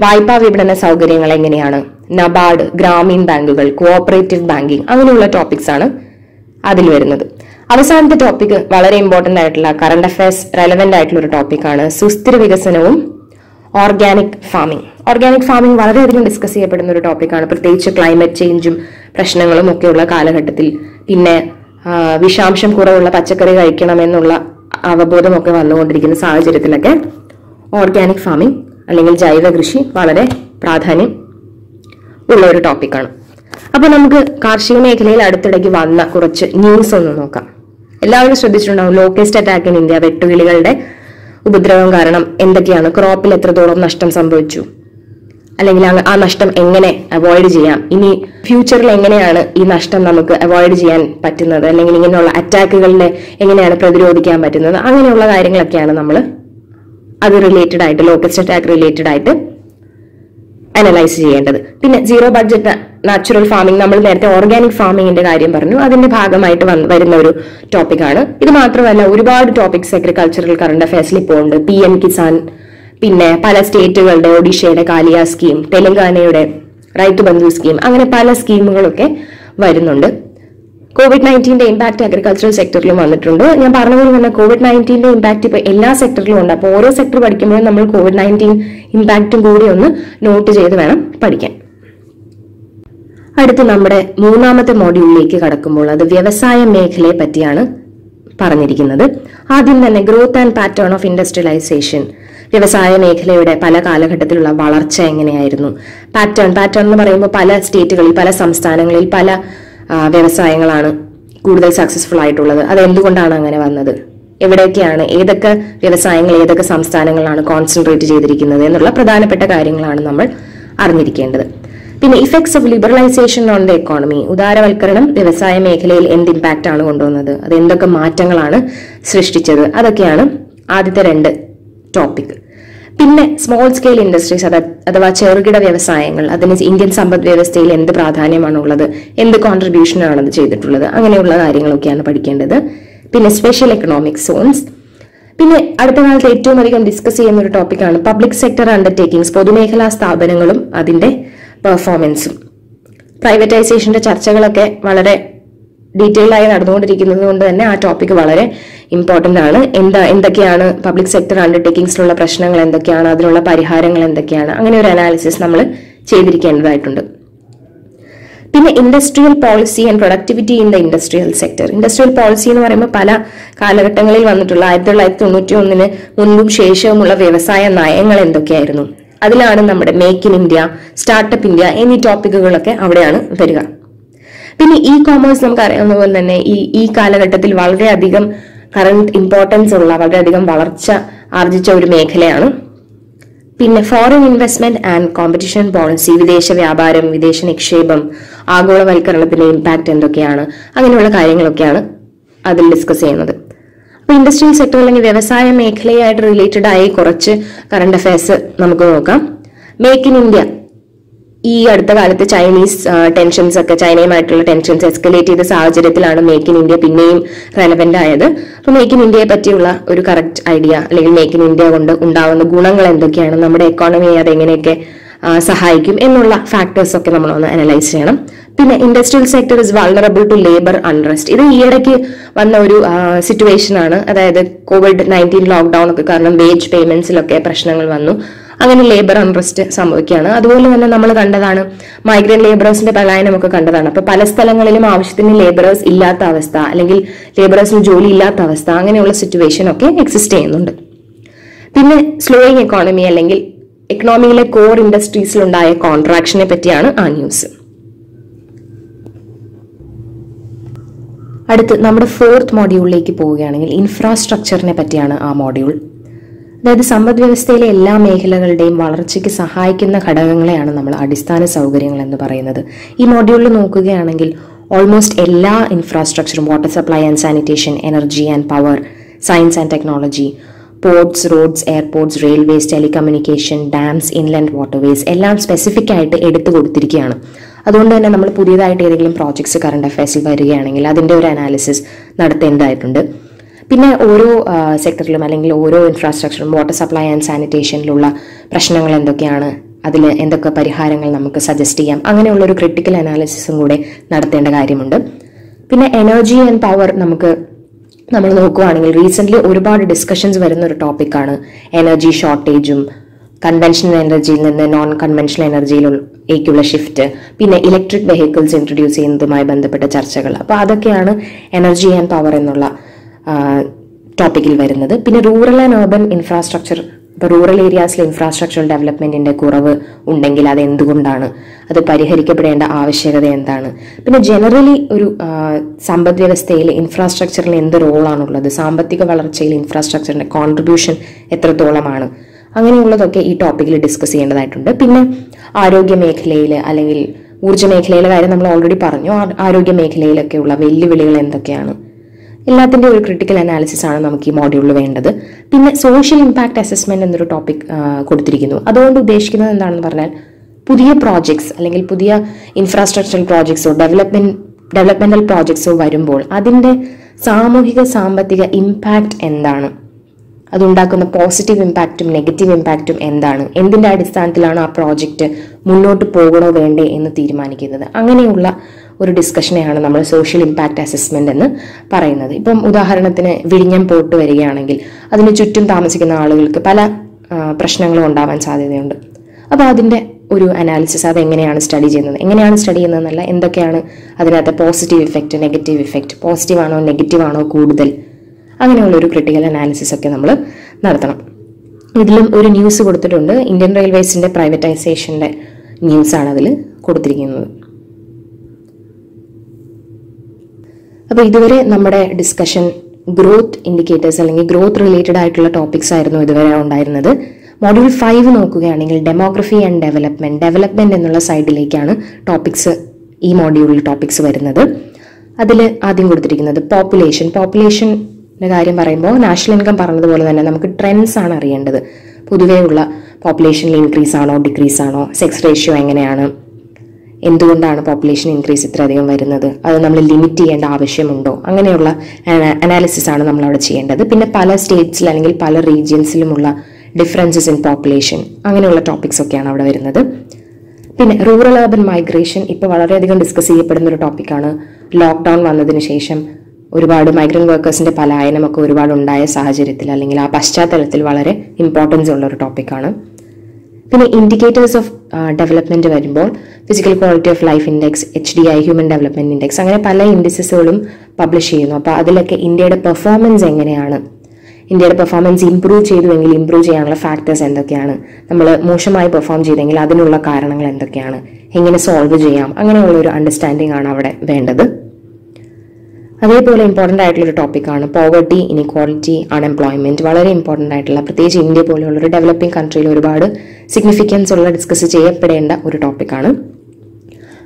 വായ്പാ വിപണന സൗകര്യങ്ങൾ എങ്ങനെയാണ്? നബാർഡ് ഗ്രാമീൺ ബാങ്കുകൾ കോഓപ്പറേറ്റീവ് ബാങ്കിങ് അങ്ങനെയുള്ള ടോപ്പിക്സ് ആണ് അതിൽ വരുന്നത്. അവസാനത്തെ ടോപ്പിക് വളരെ ഇമ്പോർട്ടന്റ് ആയിട്ടുള്ള കറണ്ട് അഫയേഴ്സ് റെലവെന്റ് ആയിട്ടുള്ള ഒരു ടോപ്പിക്കാണ് സുസ്ഥിര വികസനവും ഓർഗാനിക് ഫാമിംഗ് ഓർഗാനിക് ഫാമിംഗ് വളരെയധികം ഡിസ്കസ് ചെയ്യപ്പെടുന്ന ഒരു ടോപ്പിക്കാണ് പ്രത്യേകിച്ച് ക്ലൈമറ്റ് ചേഞ്ചും പ്രശ്നങ്ങളും ഒക്കെയുള്ള കാലഘട്ടത്തിൽ. പിന്നെ വിഷാംശം കുറവുള്ള പച്ചക്കറി കഴിക്കണമെന്നുള്ള അവബോധമൊക്കെ വന്നുകൊണ്ടിരിക്കുന്ന സാഹചര്യത്തിലൊക്കെ ഓർഗാനിക് ഫാമിംഗ് അല്ലെങ്കിൽ ജൈവ കൃഷി വളരെ പ്രാധാന്യം ഉള്ള ഒരു ടോപ്പിക്കാണ്. അപ്പൊ നമുക്ക് കാർഷിക മേഖലയിൽ അടുത്തിടയ്ക്ക് വന്ന കുറച്ച് ന്യൂസ് ഒന്ന് നോക്കാം. എല്ലാവരും ശ്രദ്ധിച്ചിട്ടുണ്ടാവും ലോക്കസ്റ്റ് അറ്റാക്ക് ഇൻ ഇന്ത്യ വെട്ടുകിളികളുടെ ഉപദ്രവം കാരണം എന്തൊക്കെയാണ്? ക്രോപ്പിൽ എത്രത്തോളം നഷ്ടം സംഭവിച്ചു? അല്ലെങ്കിൽ ആ നഷ്ടം എങ്ങനെ അവോയ്ഡ് ചെയ്യാം? ഇനി ഫ്യൂച്ചറിൽ എങ്ങനെയാണ് ഈ നഷ്ടം നമുക്ക് അവോയ്ഡ് ചെയ്യാൻ പറ്റുന്നത്? അല്ലെങ്കിൽ ഇങ്ങനെയുള്ള അറ്റാക്കുകളിനെ എങ്ങനെയാണ് പ്രതിരോധിക്കാൻ പറ്റുന്നത്? അങ്ങനെയുള്ള കാര്യങ്ങളൊക്കെയാണ് നമ്മൾ അത് റിലേറ്റഡ് ആയിട്ട് ലോക്കസ്റ്റ് അറ്റാക്ക് റിലേറ്റഡ് ആയിട്ട് അനലൈസ് ചെയ്യേണ്ടത്. പിന്നെ സീറോ ബഡ്ജറ്റ് നാച്ചുറൽ ഫാമിംഗ് നമ്മൾ നേരത്തെ ഓർഗാനിക് ഫാമിങ്ങിന്റെ കാര്യം പറഞ്ഞു. അതിന്റെ ഭാഗമായിട്ട് വരുന്ന ഒരു ടോപ്പിക്കാണ് ഇത് മാത്രമല്ല ഒരുപാട് ടോപ്പിക്സ് അഗ്രികൾച്ചറൽ കറണ്ട് അഫയേഴ്സിൽ ഇപ്പോൾ ഉണ്ട്. പി എം കിസാൻ പിന്നെ പല സ്റ്റേറ്റുകളുടെ ഒഡീഷയുടെ കാലിയ സ്കീം തെലങ്കാനയുടെ റൈറ്റ് ബന്ധു സ്കീം അങ്ങനെ പല സ്കീമുകളൊക്കെ വരുന്നുണ്ട്. കോവിഡ് നയന്റീന്റെ ഇമ്പാക്ട് അഗ്രികൾച്ചറൽ സെക്ടറിലും വന്നിട്ടുണ്ട്. ഞാൻ പറഞ്ഞതുപോലെ തന്നെ കോവിഡ് നയന്റീന്റെ ഇമ്പാക്ട് ഇപ്പൊ എല്ലാ സെക്ടറിലും ഉണ്ട്. അപ്പോൾ ഓരോ സെക്ടർ പഠിക്കുമ്പോഴും നമ്മൾ കോവിഡ് നയന്റീൻ ഇമ്പാക്റ്റും കൂടി ഒന്ന് നോട്ട് ചെയ്ത് വേണം പഠിക്കാൻ. അടുത്ത് നമ്മുടെ മൂന്നാമത്തെ മോഡ്യൂളിലേക്ക് കടക്കുമ്പോൾ അത് വ്യവസായ മേഖലയെ പറ്റിയാണ് പറഞ്ഞിരിക്കുന്നത്. ആദ്യം തന്നെ growth and pattern of industrialisation വ്യവസായ മേഖലയുടെ പല കാലഘട്ടത്തിലുള്ള വളർച്ച എങ്ങനെയായിരുന്നു? പാറ്റേൺ പാറ്റേൺ എന്ന് പറയുമ്പോൾ പല സ്റ്റേറ്റുകളിൽ പല സംസ്ഥാനങ്ങളിൽ പല വ്യവസായങ്ങളാണ് കൂടുതൽ സക്സസ്ഫുൾ ആയിട്ടുള്ളത്. അത് എന്തുകൊണ്ടാണ് അങ്ങനെ വന്നത്? എവിടെയൊക്കെയാണ് ഏതൊക്കെ വ്യവസായങ്ങൾ ഏതൊക്കെ സംസ്ഥാനങ്ങളാണ് കോൺസെൻട്രേറ്റ് ചെയ്തിരിക്കുന്നത് എന്നുള്ള പ്രധാനപ്പെട്ട കാര്യങ്ങളാണ് നമ്മൾ അറിഞ്ഞിരിക്കേണ്ടത്. പിന്നെ effects of liberalisation on the economy ഉദാരവൽക്കരണം വ്യവസായ മേഖലയിൽ എന്ത് ഇമ്പാക്റ്റ് ആണ് കൊണ്ടുവന്നത്? അത് എന്തൊക്കെ മാറ്റങ്ങളാണ് സൃഷ്ടിച്ചത്? അതൊക്കെയാണ് ആദ്യത്തെ രണ്ട് ടോപ്പിക് പിന്നെ സ്മോൾ സ്കെയിൽ ഇൻഡസ്ട്രീസ് അഥവാ ചെറുകിട വ്യവസായങ്ങൾ അതിന് ഇന്ത്യൻ സമ്പദ് വ്യവസ്ഥയിൽ എന്ത് പ്രാധാന്യമാണുള്ളത് എന്ത് കോൺട്രിബ്യൂഷനാണ് അത് ചെയ്തിട്ടുള്ളത് അങ്ങനെയുള്ള കാര്യങ്ങളൊക്കെയാണ് പഠിക്കേണ്ടത്. പിന്നെ സ്പെഷ്യൽ എക്കണോമിക് സോൺസ് പിന്നെ അടുത്ത കാലത്ത് ഏറ്റവും അധികം ഡിസ്കസ് ചെയ്യുന്ന ഒരു ടോപ്പിക്കാണ് പബ്ലിക് സെക്ടർ അണ്ടർടേക്കിംഗ്സ് പൊതുമേഖലാ സ്ഥാപനങ്ങളും അതിന്റെ പെർഫോമൻസും പ്രൈവറ്റൈസേഷന്റെ ചർച്ചകളൊക്കെ വളരെ ഡീറ്റെയിൽ ആയി നടന്നുകൊണ്ടിരിക്കുന്നത് കൊണ്ട് തന്നെ ആ ടോപ്പിക് വളരെ ഇമ്പോർട്ടന്റ് ആണ്. എന്താ എന്തൊക്കെയാണ് പബ്ലിക് സെക്ടർ അണ്ടർടേക്കിംഗ്സിലുള്ള പ്രശ്നങ്ങൾ എന്തൊക്കെയാണ്? അതിനുള്ള പരിഹാരങ്ങൾ എന്തൊക്കെയാണ്? അങ്ങനെ ഒരു അനാലിസിസ് നമ്മൾ ചെയ്തിരിക്കേണ്ടതായിട്ടുണ്ട്. പിന്നെ industrial policy and productivity in the industrial sector industrial policy എന്ന് പറയുമ്പോൾ പല കാലഘട്ടങ്ങളിൽ വന്നിട്ടുള്ള ആയിരത്തി തൊള്ളായിരത്തി തൊണ്ണൂറ്റി ഒന്നിന് മുൻപും ശേഷവുമുള്ള വ്യവസായ നയങ്ങൾ എന്തൊക്കെയായിരുന്നു? അതിലാണ് നമ്മുടെ make in India startup India എന്നീ ടോപ്പിക്കുകളൊക്കെ അവിടെയാണ് വരിക. പിന്നെ ഇ കോമേഴ്സ് നമുക്ക് അറിയാവുന്ന പോലെ തന്നെ ഈ ഈ കാലഘട്ടത്തിൽ വളരെയധികം കറണ്ട് ഇമ്പോർട്ടൻസ് ഉള്ള വളരെയധികം വളർച്ച ആർജിച്ച ഒരു മേഖലയാണ്. പിന്നെ foreign investment and competition policy വിദേശ വ്യാപാരം വിദേശ നിക്ഷേപം ആഗോളവൽക്കരണത്തിന്റെ ഇമ്പാക്ട് എന്തൊക്കെയാണ് അങ്ങനെയുള്ള കാര്യങ്ങളൊക്കെയാണ് അതിൽ ഡിസ്കസ് ചെയ്യുന്നത്. അപ്പൊ ഇൻഡസ്ട്രിയൽ സെക്ടർ അല്ലെങ്കിൽ വ്യവസായ മേഖലയായിട്ട് റിലേറ്റഡ് ആയി കുറച്ച് കറണ്ട് അഫയേഴ്സ് നമുക്ക് നോക്കാം. മേക്ക് ഇൻ ഇന്ത്യ ഈ അടുത്ത കാലത്ത് ചൈനീസ് ടെൻഷൻസ് ഒക്കെ ചൈനയുമായിട്ടുള്ള ടെൻഷൻസ് എസ്കലേറ്റ് ചെയ്ത സാഹചര്യത്തിലാണ് മേക്ക് ഇൻ ഇന്ത്യ പിന്നെയും റെലവെന്റ് ആയത്. അപ്പൊ മേക്ക് ഇൻ ഇന്ത്യയെ പറ്റിയുള്ള ഒരു കറക്റ്റ് ഐഡിയ അല്ലെങ്കിൽ മേക്ക് ഇൻ ഇന്ത്യ കൊണ്ട് ഉണ്ടാവുന്ന ഗുണങ്ങൾ എന്തൊക്കെയാണ്? നമ്മുടെ എക്കോണമിയെ അതെങ്ങനെയൊക്കെ സഹായിക്കും എന്നുള്ള ഫാക്ടേഴ്സ് ഒക്കെ നമ്മൾ ഒന്ന് അനലൈസ് ചെയ്യണം. പിന്നെ industrial sector is vulnerable to labour unrest ഇത് ഈയിടയ്ക്ക് വന്ന ഒരു സിറ്റുവേഷൻ ആണ്. അതായത് കോവിഡ് നയന്റീൻ ലോക്ക്ഡൌൺ ഒക്കെ കാരണം വേജ് പേയ്മെന്റ്സിലൊക്കെ പ്രശ്നങ്ങൾ വന്നു. അങ്ങനെ ലേബർ അൺറസ്റ്റ് സംഭവിക്കുകയാണ്. അതുപോലെ തന്നെ നമ്മൾ കണ്ടതാണ് മൈഗ്രന്റ് ലേബറേഴ്സിന്റെ പലായനമൊക്കെ കണ്ടതാണ്. അപ്പൊ പല സ്ഥലങ്ങളിലും ആവശ്യത്തിന് ലേബറേഴ്സ് ഇല്ലാത്ത അവസ്ഥ അല്ലെങ്കിൽ ലേബറേഴ്സിന് ജോലി ഇല്ലാത്ത അവസ്ഥ അങ്ങനെയുള്ള സിറ്റുവേഷൻ ഒക്കെ എക്സിസ്റ്റ് ചെയ്യുന്നുണ്ട്. പിന്നെ സ്ലോയിങ് എക്കോണമി അല്ലെങ്കിൽ എക്കണോമിയിലെ കോർ ഇൻഡസ്ട്രീസിലുണ്ടായ കോൺട്രാക്ഷനെ പറ്റിയാണ് ആ ന്യൂസ് അടുത്ത് നമ്മുടെ ഫോർത്ത് മോഡ്യൂളിലേക്ക് പോവുകയാണെങ്കിൽ ഇൻഫ്രാസ്ട്രക്ചറിനെ പറ്റിയാണ് ആ മോഡ്യൂൾ അതായത് സമ്പദ് വ്യവസ്ഥയിലെ എല്ലാ മേഖലകളുടെയും വളർച്ചയ്ക്ക് സഹായിക്കുന്ന ഘടകങ്ങളെയാണ് നമ്മൾ അടിസ്ഥാന സൗകര്യങ്ങൾ എന്ന് പറയുന്നത്. ഈ മോഡ്യൂളിൽ നോക്കുകയാണെങ്കിൽ ഓൾമോസ്റ്റ് എല്ലാ ഇൻഫ്രാസ്ട്രക്ചറും water supply and sanitation energy and power science and technology ports roads airports railways telecommunication dams inland waterways എല്ലാം സ്പെസിഫിക് ആയിട്ട് എടുത്തു കൊടുത്തിരിക്കുകയാണ്. അതുകൊണ്ട് തന്നെ നമ്മൾ പുതിയതായിട്ട് ഏതെങ്കിലും പ്രോജക്ട്സ് കറണ്ട് അഫയേഴ്സിൽ വരികയാണെങ്കിൽ അതിന്റെ ഒരു അനാലിസിസ് നടത്തേണ്ടതായിട്ടുണ്ട്. പിന്നെ ഓരോ സെക്ടറിലും അല്ലെങ്കിൽ ഓരോ ഇൻഫ്രാസ്ട്രക്ചറും വാട്ടർ സപ്ലൈ ആൻഡ് സാനിറ്റേഷനിലുള്ള പ്രശ്നങ്ങൾ എന്തൊക്കെയാണ്? അതിൽ എന്തൊക്കെ പരിഹാരങ്ങൾ നമുക്ക് സജസ്റ്റ് ചെയ്യാം? അങ്ങനെയുള്ള ഒരു ക്രിട്ടിക്കൽ അനാലിസിസും കൂടെ നടത്തേണ്ട കാര്യമുണ്ട്. പിന്നെ എനർജി ആൻഡ് പവർ നമുക്ക് നമ്മൾ നോക്കുകയാണെങ്കിൽ റീസെന്റ് ഒരുപാട് ഡിസ്കഷൻസ് വരുന്ന ഒരു ടോപ്പിക്കാണ് എനർജി ഷോർട്ടേജും കൺവെൻഷണൽ എനർജിയിൽ നിന്ന് നോൺ കൺവെൻഷണൽ എനർജിയിലേക്കുള്ള ഷിഫ്റ്റ് പിന്നെ ഇലക്ട്രിക് വെഹിക്കിൾസ് ഇൻട്രൊഡ്യൂസ് ചെയ്യുന്നതുമായി ബന്ധപ്പെട്ട ചർച്ചകൾ. അപ്പോൾ അതൊക്കെയാണ് എനർജി ആൻഡ് പവർ എന്നുള്ള ടോപ്പിക്കിൽ വരുന്നത്. പിന്നെ റൂറൽ ആൻഡ് urban ഇൻഫ്രാസ്ട്രക്ചർ ഇപ്പോൾ റൂറൽ ഏരിയാസിൽ ഇൻഫ്രാസ്ട്രക്ചർ ഡെവലപ്മെന്റിന്റെ കുറവ് ഉണ്ടെങ്കിൽ അത് എന്തുകൊണ്ടാണ്? അത് പരിഹരിക്കപ്പെടേണ്ട ആവശ്യകത എന്താണ്? പിന്നെ ജനറലി ഒരു സമ്പദ് വ്യവസ്ഥയിൽ ഇൻഫ്രാസ്ട്രക്ചറിൽ എന്ത് റോളാണുള്ളത് സാമ്പത്തിക വളർച്ചയിൽ ഇൻഫ്രാസ്ട്രക്ചറിന്റെ കോൺട്രിബ്യൂഷൻ എത്രത്തോളമാണ്? അങ്ങനെയുള്ളതൊക്കെ ഈ ടോപ്പിക്കിൽ ഡിസ്കസ് ചെയ്യേണ്ടതായിട്ടുണ്ട്. പിന്നെ ആരോഗ്യ മേഖലയിൽ അല്ലെങ്കിൽ ഊർജ മേഖലയിലെ കാര്യം നമ്മൾ ഓൾറെഡി പറഞ്ഞു. ആരോഗ്യ മേഖലയിലൊക്കെയുള്ള വെല്ലുവിളികൾ എന്തൊക്കെയാണ്? എല്ലാത്തിന്റെ ഒരു ക്രിട്ടിക്കൽ അനാലിസിസ് ആണ് നമുക്ക് ഈ മോഡ്യൂളിൽ വേണ്ടത്. പിന്നെ സോഷ്യൽ ഇമ്പാക്ട് അസസ്മെന്റ് എന്നൊരു ടോപ്പിക് കൊടുത്തിരിക്കുന്നു. അതുകൊണ്ട് ഉദ്ദേശിക്കുന്നത് എന്താണെന്ന് പറഞ്ഞാൽ പുതിയ പ്രോജക്ട്സ് അല്ലെങ്കിൽ പുതിയ ഇൻഫ്രാസ്ട്രക്ചറൽ പ്രോജക്ട്സോ ഡെവലപ്മെന്റ് ഡെവലപ്മെന്റൽ പ്രോജക്ട്സോ വരുമ്പോൾ അതിന്റെ സാമൂഹിക സാമ്പത്തിക ഇമ്പാക്റ്റ് എന്താണ്? അതുണ്ടാക്കുന്ന പോസിറ്റീവ് ഇമ്പാക്റ്റും നെഗറ്റീവ് ഇമ്പാക്റ്റും എന്താണ്? എന്തിന്റെ അടിസ്ഥാനത്തിലാണ് ആ പ്രോജക്റ്റ് മുന്നോട്ട് പോകണോ വേണ്ടേ എന്ന് തീരുമാനിക്കുന്നത്? അങ്ങനെയുള്ള ഒരു ഡിസ്കഷനെയാണ് നമ്മൾ സോഷ്യൽ ഇമ്പാക്റ്റ് അസസ്മെന്റ് എന്ന് പറയുന്നത്. ഇപ്പം ഉദാഹരണത്തിന് വിഴിഞ്ഞം പോട്ട് വരികയാണെങ്കിൽ അതിന് ചുറ്റും താമസിക്കുന്ന ആളുകൾക്ക് പല പ്രശ്നങ്ങളും ഉണ്ടാവാൻ സാധ്യതയുണ്ട്. അപ്പോൾ അതിന്റെ ഒരു അനാലിസിസ് അത് എങ്ങനെയാണ് സ്റ്റഡി ചെയ്യുന്നത്? എങ്ങനെയാണ് സ്റ്റഡി ചെയ്യുന്നതെന്നല്ല എന്തൊക്കെയാണ് അതിനകത്ത് positive effect negative effect positive ആണോ നെഗറ്റീവ് ആണോ കൂടുതൽ? അങ്ങനെയുള്ള ഒരു ക്രിട്ടിക്കൽ അനാലിസിസ് ഒക്കെ നമ്മൾ നടത്തണം. ഇതിലും ഒരു ന്യൂസ് കൊടുത്തിട്ടുണ്ട്. ഇന്ത്യൻ റെയിൽവേസിന്റെ പ്രൈവറ്റൈസേഷന്റെ ന്യൂസാണ് അതിൽ കൊടുത്തിരിക്കുന്നത്. അപ്പോൾ ഇതുവരെ നമ്മുടെ ഡിസ്കഷൻ ഗ്രോത്ത് ഇൻഡിക്കേറ്റേഴ്സ് അല്ലെങ്കിൽ ഗ്രോത്ത് റിലേറ്റഡ് ആയിട്ടുള്ള ടോപ്പിക്സ് ആയിരുന്നു ഇതുവരെ ഉണ്ടായിരുന്നത്. മോഡ്യൂൾ ഫൈവ് നോക്കുകയാണെങ്കിൽ ഡെമോഗ്രഫി ആൻഡ് ഡെവലപ്മെന്റ് ഡെവലപ്മെന്റ് എന്നുള്ള സൈഡിലേക്കാണ് ടോപ്പിക്സ് ഈ മോഡ്യൂളിൽ ടോപ്പിക്സ് വരുന്നത്. അതിൽ ആദ്യം കൊടുത്തിരിക്കുന്നത് പോപ്പുലേഷൻ പോപ്പുലേഷന്റെ കാര്യം പറയുമ്പോൾ നാഷണൽ ഇൻകം പറഞ്ഞതുപോലെ തന്നെ നമുക്ക് ട്രെൻഡ്സ് ആണ് അറിയേണ്ടത്. പൊതുവേ ഉള്ള പോപ്പുലേഷനിൽ ഇൻക്രീസ് ആണോ ഡിക്രീസ് ആണോ സെക്സ് റേഷ്യോ എങ്ങനെയാണ് എന്തുകൊണ്ടാണ് പോപ്പുലേഷൻ ഇൻക്രീസ് ഇത്രയധികം വരുന്നത്? അത് നമ്മൾ ലിമിറ്റ് ചെയ്യേണ്ട ആവശ്യമുണ്ടോ? അങ്ങനെയുള്ള അനാലിസിസ് ആണ് നമ്മൾ അവിടെ ചെയ്യേണ്ടത്. പിന്നെ പല സ്റ്റേറ്റ്സിൽ അല്ലെങ്കിൽ പല റീജിയൻസിലുമുള്ള ഡിഫറൻസസ് ഇൻ പോപ്പുലേഷൻ അങ്ങനെയുള്ള ടോപ്പിക്സ് ഒക്കെയാണ് അവിടെ വരുന്നത്. പിന്നെ റൂറൽ അർബൻ മൈഗ്രേഷൻ ഇപ്പോൾ വളരെയധികം ഡിസ്കസ് ചെയ്യപ്പെടുന്ന ഒരു ടോപ്പിക്കാണ് ലോക്ക്ഡൗൺ വന്നതിന് ശേഷം ഒരുപാട് മൈഗ്രന്റ് വർക്കേഴ്സിന്റെ പലായനമൊക്കെ ഒരുപാട് ഉണ്ടായ സാഹചര്യത്തിൽ അല്ലെങ്കിൽ ആ പശ്ചാത്തലത്തിൽ വളരെ ഇമ്പോർട്ടൻസ് ഉള്ള ഒരു ടോപ്പിക്കാണ് പിന്നെ ഇൻഡിക്കേറ്റേഴ്സ് ഓഫ് ഡെവലപ്മെന്റ് വരുമ്പോൾ physical quality of life index H D I human development index അങ്ങനെ പല ഇൻഡിസസുകളും പബ്ലിഷ് ചെയ്യുന്നു. അപ്പോൾ അതിലൊക്കെ ഇന്ത്യയുടെ പെർഫോമൻസ് എങ്ങനെയാണ്? ഇന്ത്യയുടെ പെർഫോമൻസ് ഇംപ്രൂവ് ചെയ്തുവെങ്കിൽ ഇംപ്രൂവ് ചെയ്യാനുള്ള ഫാക്ടേഴ്സ് എന്തൊക്കെയാണ്? നമ്മൾ മോശമായി പെർഫോം ചെയ്തെങ്കിൽ അതിനുള്ള കാരണങ്ങൾ എന്തൊക്കെയാണ്? എങ്ങനെ സോൾവ് ചെയ്യാം? അങ്ങനെയുള്ള ഒരു അണ്ടർസ്റ്റാൻഡിംഗ് ആണ് അവിടെ വേണ്ടത്. അതേപോലെ ഇമ്പോർട്ടന്റ് ആയിട്ടുള്ള ഒരു ടോപ്പിക്കാണ് പോവർട്ടി ഇനിക്വാളിറ്റി അൺഎംപ്ലോയ്മെന്റ് വളരെ ഇമ്പോർട്ടന്റ് ആയിട്ടുള്ള പ്രത്യേകിച്ച് ഇന്ത്യ പോലെയുള്ള ഒരു ഡെവലപ്പിംഗ് കൺട്രിയിൽ ഒരുപാട് സിഗ്നിഫിക്കൻസ് ഉള്ള ഡിസ്കസ് ചെയ്യപ്പെടേണ്ട ഒരു ടോപ്പിക്കാണ്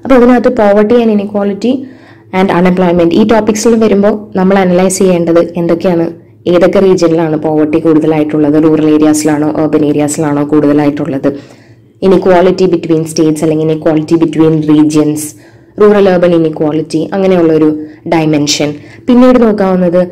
അപ്പോൾ അതിനകത്ത് poverty and inequality and unemployment ഈ ടോപ്പിക്സിൽ വരുമ്പോൾ നമ്മൾ അനലൈസ് ചെയ്യേണ്ടത് എന്തൊക്കെയാണ്? ഏതൊക്കെ റീജിയനിലാണ് പോവർട്ടി കൂടുതലായിട്ടുള്ളത്? റൂറൽ ഏരിയാസിലാണോ urban ഏരിയാസിലാണോ കൂടുതലായിട്ടുള്ളത്? ഇനിക്വാളിറ്റി ബിറ്റ്വീൻ സ്റ്റേറ്റ്സ് അല്ലെങ്കിൽ inequality between regions rural urban inequality അങ്ങനെയുള്ളൊരു ഡയമെൻഷൻ പിന്നീട് നോക്കാവുന്നത്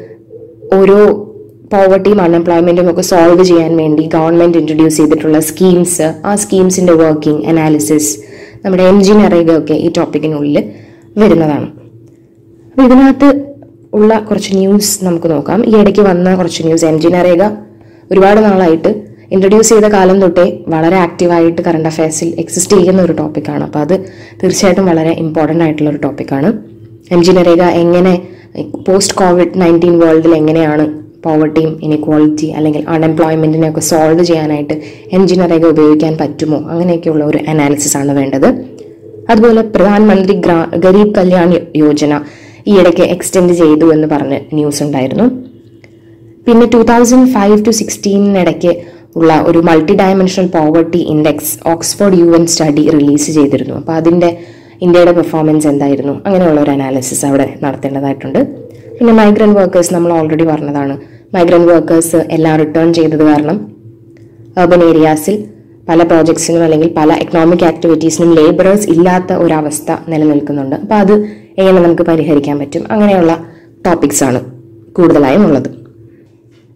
ഓരോ പോവർട്ടിയും അൺഎംപ്ലോയ്മെന്റും ഒക്കെ സോൾവ് ചെയ്യാൻ വേണ്ടി ഗവൺമെന്റ് ഇൻട്രൊഡ്യൂസ് ചെയ്തിട്ടുള്ള സ്കീംസ് ആ സ്കീംസിന്റെ വർക്കിംഗ് അനാലിസിസ് നമ്മുടെ എൻജിനീയറിംഗ് ഒക്കെ ഈ ടോപ്പിക്കിനുള്ളിൽ വരുന്നതാണ്. അപ്പോൾ ഇതിനകത്ത് ഉള്ള കുറച്ച് ന്യൂസ് നമുക്ക് നോക്കാം. ഈ ഇടയ്ക്ക് വന്ന കുറച്ച് ന്യൂസ് എൻജിനീയറിംഗ് ഒരുപാട് നാളായിട്ട് ഇൻട്രൊഡ്യൂസ് ചെയ്ത കാലം തൊട്ടേ വളരെ ആക്റ്റീവായിട്ട് കറണ്ട് അഫയേഴ്സിൽ എക്സിസ്റ്റ് ചെയ്യുന്ന ഒരു ടോപ്പിക്കാണ് അപ്പോൾ അത് തീർച്ചയായിട്ടും വളരെ ഇമ്പോർട്ടന്റ് ആയിട്ടുള്ള ഒരു ടോപ്പിക്കാണ് എൻജിനീയറിംഗ് എങ്ങനെ പോസ്റ്റ് കോവിഡ് നയന്റീൻ വേൾഡിൽ എങ്ങനെയാണ് പോവർട്ടിയും ഇനിക്വാളിറ്റി അല്ലെങ്കിൽ അൺഎംപ്ലോയ്മെന്റിനെ ഒക്കെ സോൾവ് ചെയ്യാനായിട്ട് എൻജിനീയറിംഗ് ഉപയോഗിക്കാൻ പറ്റുമോ? അങ്ങനെയൊക്കെയുള്ള ഒരു അനാലിസിസ് ആണ് വേണ്ടത്. അതുപോലെ പ്രധാനമന്ത്രി ഗ്രാ ഗരീബ് കല്യാൺ യോജന ഈയിടയ്ക്ക് എക്സ്റ്റെൻഡ് ചെയ്തു എന്ന് പറഞ്ഞ് ന്യൂസ് ഉണ്ടായിരുന്നു. പിന്നെ ടു തൗസൻഡ് ഫൈവ് ടു സിക്സ്റ്റീനിനിടയ്ക്ക് ഉള്ള ഒരു multi dimensional poverty index Oxford U N study release ചെയ്തിരുന്നു. അപ്പോൾ അതിന്റെ ഇന്ത്യയുടെ പെർഫോമൻസ് എന്തായിരുന്നു? അങ്ങനെയുള്ള ഒരു അനാലിസിസ് അവിടെ നടത്തേണ്ടതായിട്ടുണ്ട്. പിന്നെ മൈഗ്രന്റ് വർക്കേഴ്സ് നമ്മൾ ഓൾറെഡി പറഞ്ഞതാണ്. മൈഗ്രന്റ് വർക്കേഴ്സ് എല്ലാം റിട്ടേൺ ചെയ്തത് കാരണം അർബൻ ഏരിയാസിൽ പല പ്രോജക്ട്സിനും അല്ലെങ്കിൽ പല എക്കണോമിക് ആക്ടിവിറ്റീസിനും ലേബറേഴ്സ് ഇല്ലാത്ത ഒരവസ്ഥ നിലനിൽക്കുന്നുണ്ട്. അപ്പോൾ അത് എങ്ങനെ നമുക്ക് പരിഹരിക്കാൻ പറ്റും? അങ്ങനെയുള്ള ടോപ്പിക്സ് ആണ് കൂടുതലായും ഉള്ളത്.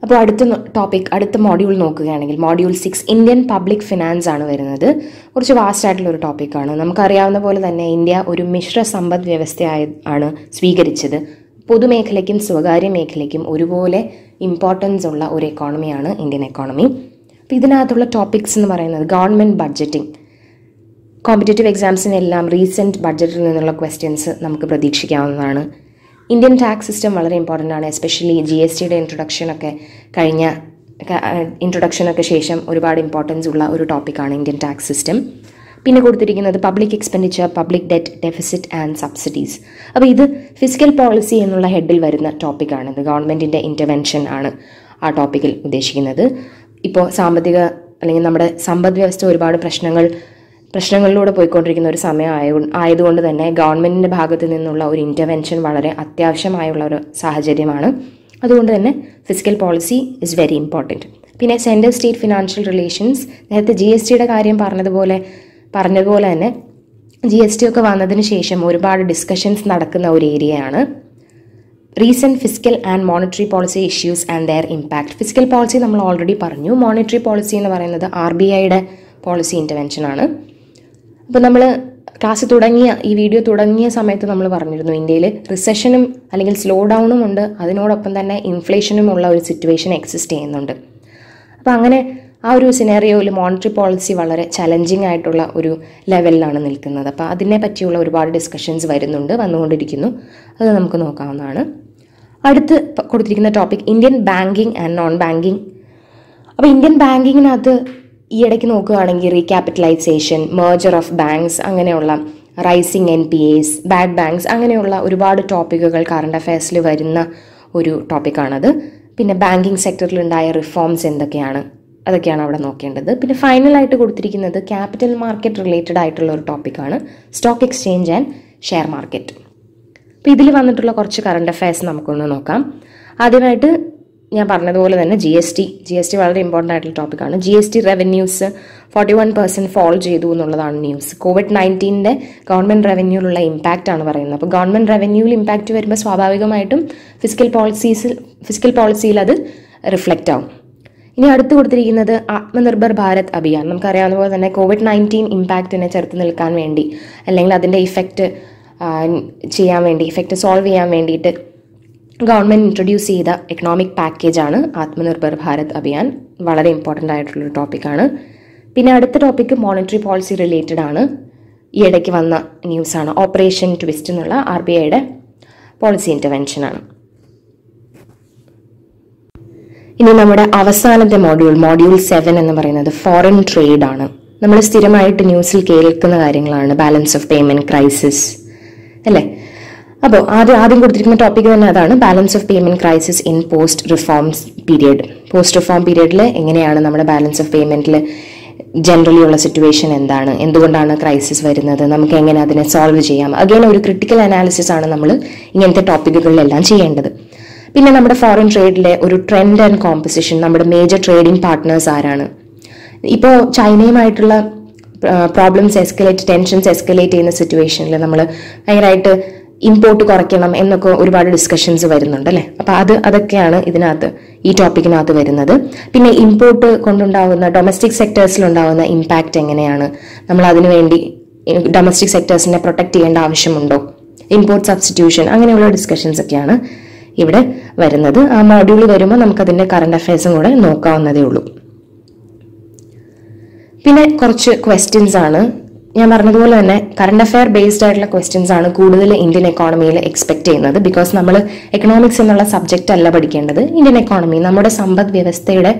അപ്പോൾ അടുത്ത ടോപ്പിക് അടുത്ത മോഡ്യൂൾ നോക്കുകയാണെങ്കിൽ module six Indian public finance ആണ് വരുന്നത്. കുറച്ച് വാസ്റ്റ് ആയിട്ടുള്ള ഒരു ടോപ്പിക്കാണ് നമുക്കറിയാവുന്ന പോലെ തന്നെ ഇന്ത്യ ഒരു മിശ്ര സമ്പദ് വ്യവസ്ഥയായി ആണ് സ്വീകരിച്ചത്. പൊതുമേഖലയ്ക്കും സ്വകാര്യ മേഖലയ്ക്കും ഒരുപോലെ ഇമ്പോർട്ടൻസ് ഉള്ള ഒരു എക്കോണമിയാണ് ഇന്ത്യൻ എക്കോണമി അപ്പോൾ ഇതിനകത്തുള്ള ടോപ്പിക്സ് എന്ന് പറയുന്നത് ഗവൺമെന്റ് ബഡ്ജറ്റിംഗ് കോമ്പറ്റേറ്റീവ് എക്സാംസിനെല്ലാം റീസെന്റ് ബഡ്ജറ്റിൽ നിന്നുള്ള ക്വസ്റ്റ്യൻസ് നമുക്ക് പ്രതീക്ഷിക്കാവുന്നതാണ്. ഇന്ത്യൻ ടാക്സ് സിസ്റ്റം വളരെ ഇമ്പോർട്ടന്റ് ആണ് എസ്പെഷ്യലി ജി എസ് ടിയുടെ ഇൻട്രൊഡക്ഷനൊക്കെ കഴിഞ്ഞ ഇൻട്രൊഡക്ഷനൊക്കെ ശേഷം ഒരുപാട് ഇമ്പോർട്ടൻസ് ഉള്ള ഒരു ടോപ്പിക്കാണ് ഇന്ത്യൻ ടാക്സ് സിസ്റ്റം പിന്നെ കൊടുത്തിരിക്കുന്നത് public expenditure public debt deficit and subsidies അപ്പോൾ ഇത് ഫിസിക്കൽ പോളിസി എന്നുള്ള ഹെഡിൽ വരുന്ന ടോപ്പിക്കാണ് ഇത് ഗവൺമെന്റിന്റെ ഇന്റർവെൻഷൻ ആണ് ആ ടോപ്പിക്കിൽ ഉദ്ദേശിക്കുന്നത്. ഇപ്പോൾ സാമ്പത്തിക അല്ലെങ്കിൽ നമ്മുടെ സമ്പദ് വ്യവസ്ഥ ഒരുപാട് പ്രശ്നങ്ങൾ പ്രശ്നങ്ങളിലൂടെ പോയിക്കൊണ്ടിരിക്കുന്ന ഒരു സമയം ആയ ആയതുകൊണ്ട് തന്നെ ഗവൺമെന്റിന്റെ ഭാഗത്തു നിന്നുള്ള ഒരു ഇന്റർവെൻഷൻ വളരെ അത്യാവശ്യമായുള്ള ഒരു സാഹചര്യമാണ്. അതുകൊണ്ട് തന്നെ fiscal policy is very important പിന്നെ സെൻട്രൽ സ്റ്റേറ്റ് ഫിനാൻഷ്യൽ റിലേഷൻസ് നേരത്തെ ജി എസ് ടിയുടെ കാര്യം പറഞ്ഞതുപോലെ പറഞ്ഞതുപോലെ തന്നെ ജി എസ് ടി ഒക്കെ വന്നതിന് ശേഷം ഒരുപാട് ഡിസ്കഷൻസ് നടക്കുന്ന ഒരു ഏരിയയാണ് recent fiscal and monetary policy issues and their impact fiscal policy നമ്മൾ ഓൾറെഡി പറഞ്ഞു. മോണിറ്ററി പോളിസി എന്ന് പറയുന്നത് ആർ ബി ഐയുടെ പോളിസി ഇന്റർവെൻഷനാണ് അപ്പോൾ നമ്മൾ ക്ലാസ് തുടങ്ങിയ ഈ വീഡിയോ തുടങ്ങിയ സമയത്ത് നമ്മൾ പറഞ്ഞിരുന്നു ഇന്ത്യയിൽ റിസഷനും അല്ലെങ്കിൽ സ്ലോ ഡൗണും ഉണ്ട്. അതിനോടൊപ്പം തന്നെ ഇൻഫ്ലേഷനും ഉള്ള ഒരു സിറ്റുവേഷൻ എക്സിസ്റ്റ് ചെയ്യുന്നുണ്ട്. അപ്പോൾ അങ്ങനെ ആ ഒരു സിനേറിയോയിൽ മോണിറ്ററി പോളിസി വളരെ ചലഞ്ചിങ് ആയിട്ടുള്ള ഒരു ലെവലിലാണ് നിൽക്കുന്നത്. അപ്പോൾ അതിനെ പറ്റിയുള്ള ഒരുപാട് ഡിസ്കഷൻസ് വരുന്നുണ്ട് വന്നുകൊണ്ടിരിക്കുന്നു. അത് നമുക്ക് നോക്കാവുന്നതാണ്. അടുത്ത് കൊടുത്തിരിക്കുന്ന topic Indian banking and non banking അപ്പോൾ ഇന്ത്യൻ ബാങ്കിങ്ങിനകത്ത് ഈ ഇടയ്ക്ക് നോക്കുകയാണെങ്കിൽ റീക്യാപിറ്റലൈസേഷൻ മേർജർ ഓഫ് ബാങ്ക്സ് അങ്ങനെയുള്ള rising N P S bad banks അങ്ങനെയുള്ള ഒരുപാട് ടോപ്പിക്കുകൾ കറണ്ട് അഫയേഴ്സിൽ വരുന്ന ഒരു ടോപ്പിക്കാണത് പിന്നെ ബാങ്കിങ് സെക്ടറിലുണ്ടായ റിഫോംസ് എന്തൊക്കെയാണ്? അതൊക്കെയാണ് അവിടെ നോക്കേണ്ടത്. പിന്നെ ഫൈനലായിട്ട് കൊടുത്തിരിക്കുന്നത് ക്യാപിറ്റൽ മാർക്കറ്റ് റിലേറ്റഡ് ആയിട്ടുള്ള ഒരു ടോപ്പിക്കാണ് stock exchange and share market അപ്പോൾ ഇതിൽ വന്നിട്ടുള്ള കുറച്ച് കറണ്ട് അഫയേഴ്സ് നമുക്കൊന്ന് നോക്കാം. ആദ്യമായിട്ട് ഞാൻ പറഞ്ഞതുപോലെ തന്നെ G S T G S T വളരെ ഇമ്പോർട്ടന്റ് ആയിട്ടുള്ള ടോപ്പിക്കാണ് G S T revenues forty one percent fall ചെയ്തു എന്നുള്ളതാണ് ന്യൂസ് കോവിഡ് നയന്റീന്റെ ഗവൺമെന്റ് റവന്യൂവിലുള്ള ഇമ്പാക്റ്റ് ആണ് പറയുന്നത്. അപ്പോൾ ഗവൺമെന്റ് റവന്യൂവിൽ ഇമ്പാക്റ്റ് വരുമ്പോൾ സ്വാഭാവികമായിട്ടും ഫിസിക്കൽ പോളിസീസിൽ ഫിസിക്കൽ പോളിസിയിൽ അത് റിഫ്ലക്റ്റ് ആവും. ഇനി അടുത്ത് കൊടുത്തിരിക്കുന്നത് ആത്മനിർഭർ ഭാരത് അഭിയാൻ. നമുക്കറിയാവുന്ന പോലെ തന്നെ കോവിഡ് നയന്റീൻ ഇമ്പാക്റ്റിനെ ചെറുത്ത് നിൽക്കാൻ വേണ്ടി അല്ലെങ്കിൽ അതിന്റെ ഇഫക്റ്റ് ചെയ്യാൻ വേണ്ടി ഇഫക്റ്റ് സോൾവ് ചെയ്യാൻ വേണ്ടിയിട്ട് ഗവൺമെന്റ് ഇൻട്രൊഡ്യൂസ് ചെയ്ത എക്കണോമിക് പാക്കേജാണ് ആത്മനിർഭർ ഭാരത് അഭിയാൻ. വളരെ ഇമ്പോർട്ടന്റ് ആയിട്ടുള്ളൊരു ടോപ്പിക്കാണ് പിന്നെ അടുത്ത ടോപ്പിക്ക് മോണിറ്ററി പോളിസി റിലേറ്റഡ് ആണ്. ഈ ഇടയ്ക്ക് വന്ന ന്യൂസാണ് ഓപ്പറേഷൻ ട്വിസ്റ്റ് എന്നുള്ള ആർ ബി ഐയുടെ പോളിസി ഇന്റർവെൻഷനാണ് ഇനി നമ്മുടെ അവസാനത്തെ മോഡ്യൂൾ മോഡ്യൂൾ സെവൻ എന്ന് പറയുന്നത് ഫോറിൻ ട്രേഡ് ആണ്. നമ്മൾ സ്ഥിരമായിട്ട് ന്യൂസിൽ കേൾക്കുന്ന കാര്യങ്ങളാണ്. ബാലൻസ് ഓഫ് പേയ്മെന്റ് ക്രൈസിസ് അല്ലേ? അപ്പോൾ ആദ്യം ആദ്യം കൊടുത്തിരിക്കുന്ന ടോപ്പിക് തന്നെ അതാണ്. Balance of payment crisis in post reforms period post reform പീരിയഡിൽ എങ്ങനെയാണ് നമ്മുടെ ബാലൻസ് ഓഫ് പേയ്മെന്റിൽ ജനറലി ഉള്ള സിറ്റുവേഷൻ എന്താണ്? എന്തുകൊണ്ടാണ് ക്രൈസിസ് വരുന്നത്? നമുക്ക് എങ്ങനെ അതിനെ സോൾവ് ചെയ്യാം? അഗൈൻ ഒരു ക്രിട്ടിക്കൽ അനാലിസിസ് ആണ് നമ്മൾ ഇങ്ങനത്തെ ടോപ്പിക്കുകളിലെല്ലാം ചെയ്യേണ്ടത്. പിന്നെ നമ്മുടെ ഫോറിൻ ട്രേഡിലെ ഒരു ട്രെൻഡ് ആൻഡ് കോമ്പസിഷൻ നമ്മുടെ മേജർ ട്രേഡിംഗ് പാർട്ട്നേഴ്സ് ആരാണ്? ഇപ്പോൾ ചൈനയുമായിട്ടുള്ള പ്രോബ്ലംസ് എസ്കലേറ്റ് ടെൻഷൻസ് എസ്കലേറ്റ് ചെയ്യുന്ന സിറ്റുവേഷനിൽ നമ്മൾ ഭയങ്കരമായിട്ട് ഇമ്പോർട്ട് കുറയ്ക്കണം എന്നൊക്കെ ഒരുപാട് ഡിസ്കഷൻസ് വരുന്നുണ്ട് അല്ലേ? അപ്പൊ അത് അതൊക്കെയാണ് ഇതിനകത്ത് ഈ ടോപ്പിക്കിനകത്ത് വരുന്നത്. പിന്നെ ഇമ്പോർട്ട് കൊണ്ടുണ്ടാകുന്ന ഡൊമസ്റ്റിക് സെക്ടേഴ്സിലുണ്ടാകുന്ന ഇമ്പാക്റ്റ് എങ്ങനെയാണ്? നമ്മൾ അതിനുവേണ്ടി ഡൊമസ്റ്റിക് സെക്ടേഴ്സിനെ പ്രൊട്ടക്ട് ചെയ്യേണ്ട ആവശ്യമുണ്ടോ? ഇമ്പോർട്ട് സബ്സ്റ്റിറ്റ്യൂഷൻ അങ്ങനെയുള്ള ഡിസ്കഷൻസ് ഒക്കെയാണ് ഇവിടെ വരുന്നത്. ആ മോഡ്യൂൾ വരുമ്പോൾ നമുക്ക് അതിന്റെ കറണ്ട് അഫയേഴ്സും കൂടെ നോക്കാവുന്നതേ ഉള്ളൂ. പിന്നെ കുറച്ച് ക്വസ്റ്റ്യൻസ് ആണ്. ഞാൻ പറഞ്ഞതുപോലെ തന്നെ കറണ്ട് അഫയർ ബേസ്ഡ് ആയിട്ടുള്ള ക്വസ്റ്റ്യൻസ് ആണ് കൂടുതൽ ഇന്ത്യൻ എക്കോണമിയിൽ എക്സ്പെക്ട് ചെയ്യുന്നത്. ബിക്കോസ് നമ്മൾ എക്കണോമിക്സ് എന്നുള്ള സബ്ജക്റ്റ് അല്ല പഠിക്കേണ്ടത്. ഇന്ത്യൻ എക്കോണമി നമ്മുടെ സമ്പദ് വ്യവസ്ഥയുടെ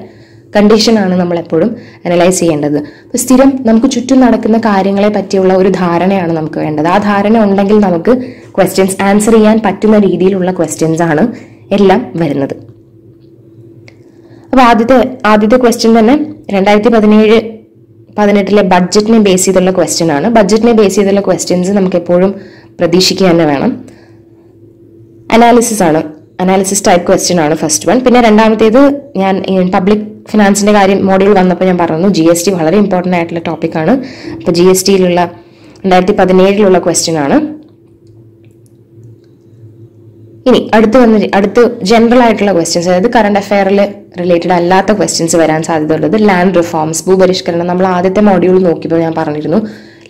കണ്ടീഷനാണ് നമ്മൾ എപ്പോഴും അനലൈസ് ചെയ്യേണ്ടത്. അപ്പോൾ സ്ഥിരം നമുക്ക് ചുറ്റും നടക്കുന്ന കാര്യങ്ങളെ പറ്റിയുള്ള ഒരു ധാരണയാണ് നമുക്ക് വേണ്ടത്. ആ ധാരണ ഉണ്ടെങ്കിൽ നമുക്ക് ക്വസ്റ്റ്യൻസ് ആൻസർ ചെയ്യാൻ പറ്റുന്ന രീതിയിലുള്ള ക്വസ്റ്റ്യൻസ് ആണ് എല്ലാം വരുന്നത്. അപ്പോൾ ആദ്യത്തെ ആദ്യത്തെ ക്വസ്റ്റ്യൻ തന്നെ രണ്ടായിരത്തി പതിനേഴ് പതിനെട്ടിലെ ബഡ്ജറ്റിനെ ബേസ് ചെയ്തുള്ള ക്വസ്റ്റ്യൻ ആണ്. ബഡ്ജറ്റിനെ ബേസ് ചെയ്തുള്ള ക്വസ്റ്റ്യൻസ് നമുക്ക് എപ്പോഴും പ്രതീക്ഷിക്കുക തന്നെ വേണം. അനാലിസിസ് ആണ്. അനാലിസിസ് ടൈപ്പ് ക്വസ്റ്റ്യൻ ആണ് ഫസ്റ്റ് വൺ പിന്നെ രണ്ടാമത്തേത് ഞാൻ പബ്ലിക് ഫിനാൻസിന്റെ കാര്യം മോഡ്യൂൾ വന്നപ്പോൾ ഞാൻ പറഞ്ഞു ജി എസ് ടി വളരെ ഇമ്പോർട്ടന്റ് ആയിട്ടുള്ള ടോപ്പിക്കാണ് അപ്പോൾ ജി എസ് ടിയിലുള്ള രണ്ടായിരത്തി പതിനേഴിലുള്ള ക്വസ്റ്റ്യൻ ആണ്. ഇനി അടുത്ത് വന്ന് അടുത്ത് ജനറൽ ആയിട്ടുള്ള ക്വസ്റ്റ്യൻസ് അതായത് കറണ്ട് അഫയറിൽ റിലേറ്റഡ് അല്ലാത്ത ക്വസ്റ്റ്യൻസ് വരാൻ സാധ്യതയുള്ളത് ലാൻഡ് റിഫോംസ് ഭൂപരിഷ്കരണം നമ്മൾ ആദ്യത്തെ മോഡ്യൂൾ നോക്കിയപ്പോൾ ഞാൻ പറഞ്ഞിരുന്നു.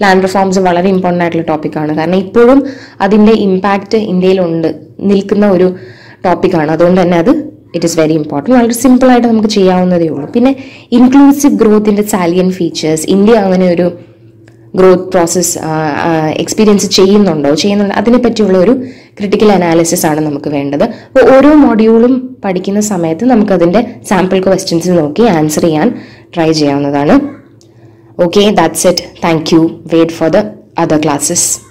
ലാൻഡ് റിഫോംസ് വളരെ ഇമ്പോർട്ടന്റ് ആയിട്ടുള്ള ടോപ്പിക്കാണ് കാരണം ഇപ്പോഴും അതിന്റെ ഇമ്പാക്റ്റ് ഇന്ത്യയിലുണ്ട് നിൽക്കുന്ന ഒരു ടോപ്പിക്കാണ് അതുകൊണ്ട് തന്നെ അത് ഇറ്റ് ഇസ് വെരി ഇമ്പോർട്ടന്റ് വളരെ സിമ്പിളായിട്ട് നമുക്ക് ചെയ്യാവുന്നതേ ഉള്ളൂ. പിന്നെ ഇൻക്ലൂസീവ് ഗ്രോത്തിന്റെ സാലിയൻ ഫീച്ചേഴ്സ് ഇന്ത്യ അങ്ങനെ ഒരു ഗ്രോത്ത് പ്രോസസ് എക്സ്പീരിയൻസ് ചെയ്യുന്നുണ്ടോ? ചെയ്യുന്നുണ്ടോ. അതിനെപ്പറ്റിയുള്ള ഒരു ക്രിട്ടിക്കൽ അനാലിസിസ് ആണ് നമുക്ക് വേണ്ടത്. അപ്പോൾ ഓരോ മോഡ്യൂളും പഠിക്കുന്ന സമയത്ത് നമുക്കതിന്റെ സാമ്പിൾ ക്വസ്റ്റ്യൻസ് നോക്കി ആൻസർ ചെയ്യാൻ ട്രൈ ചെയ്യാവുന്നതാണ്. Okay that's it thank you wait for the other classes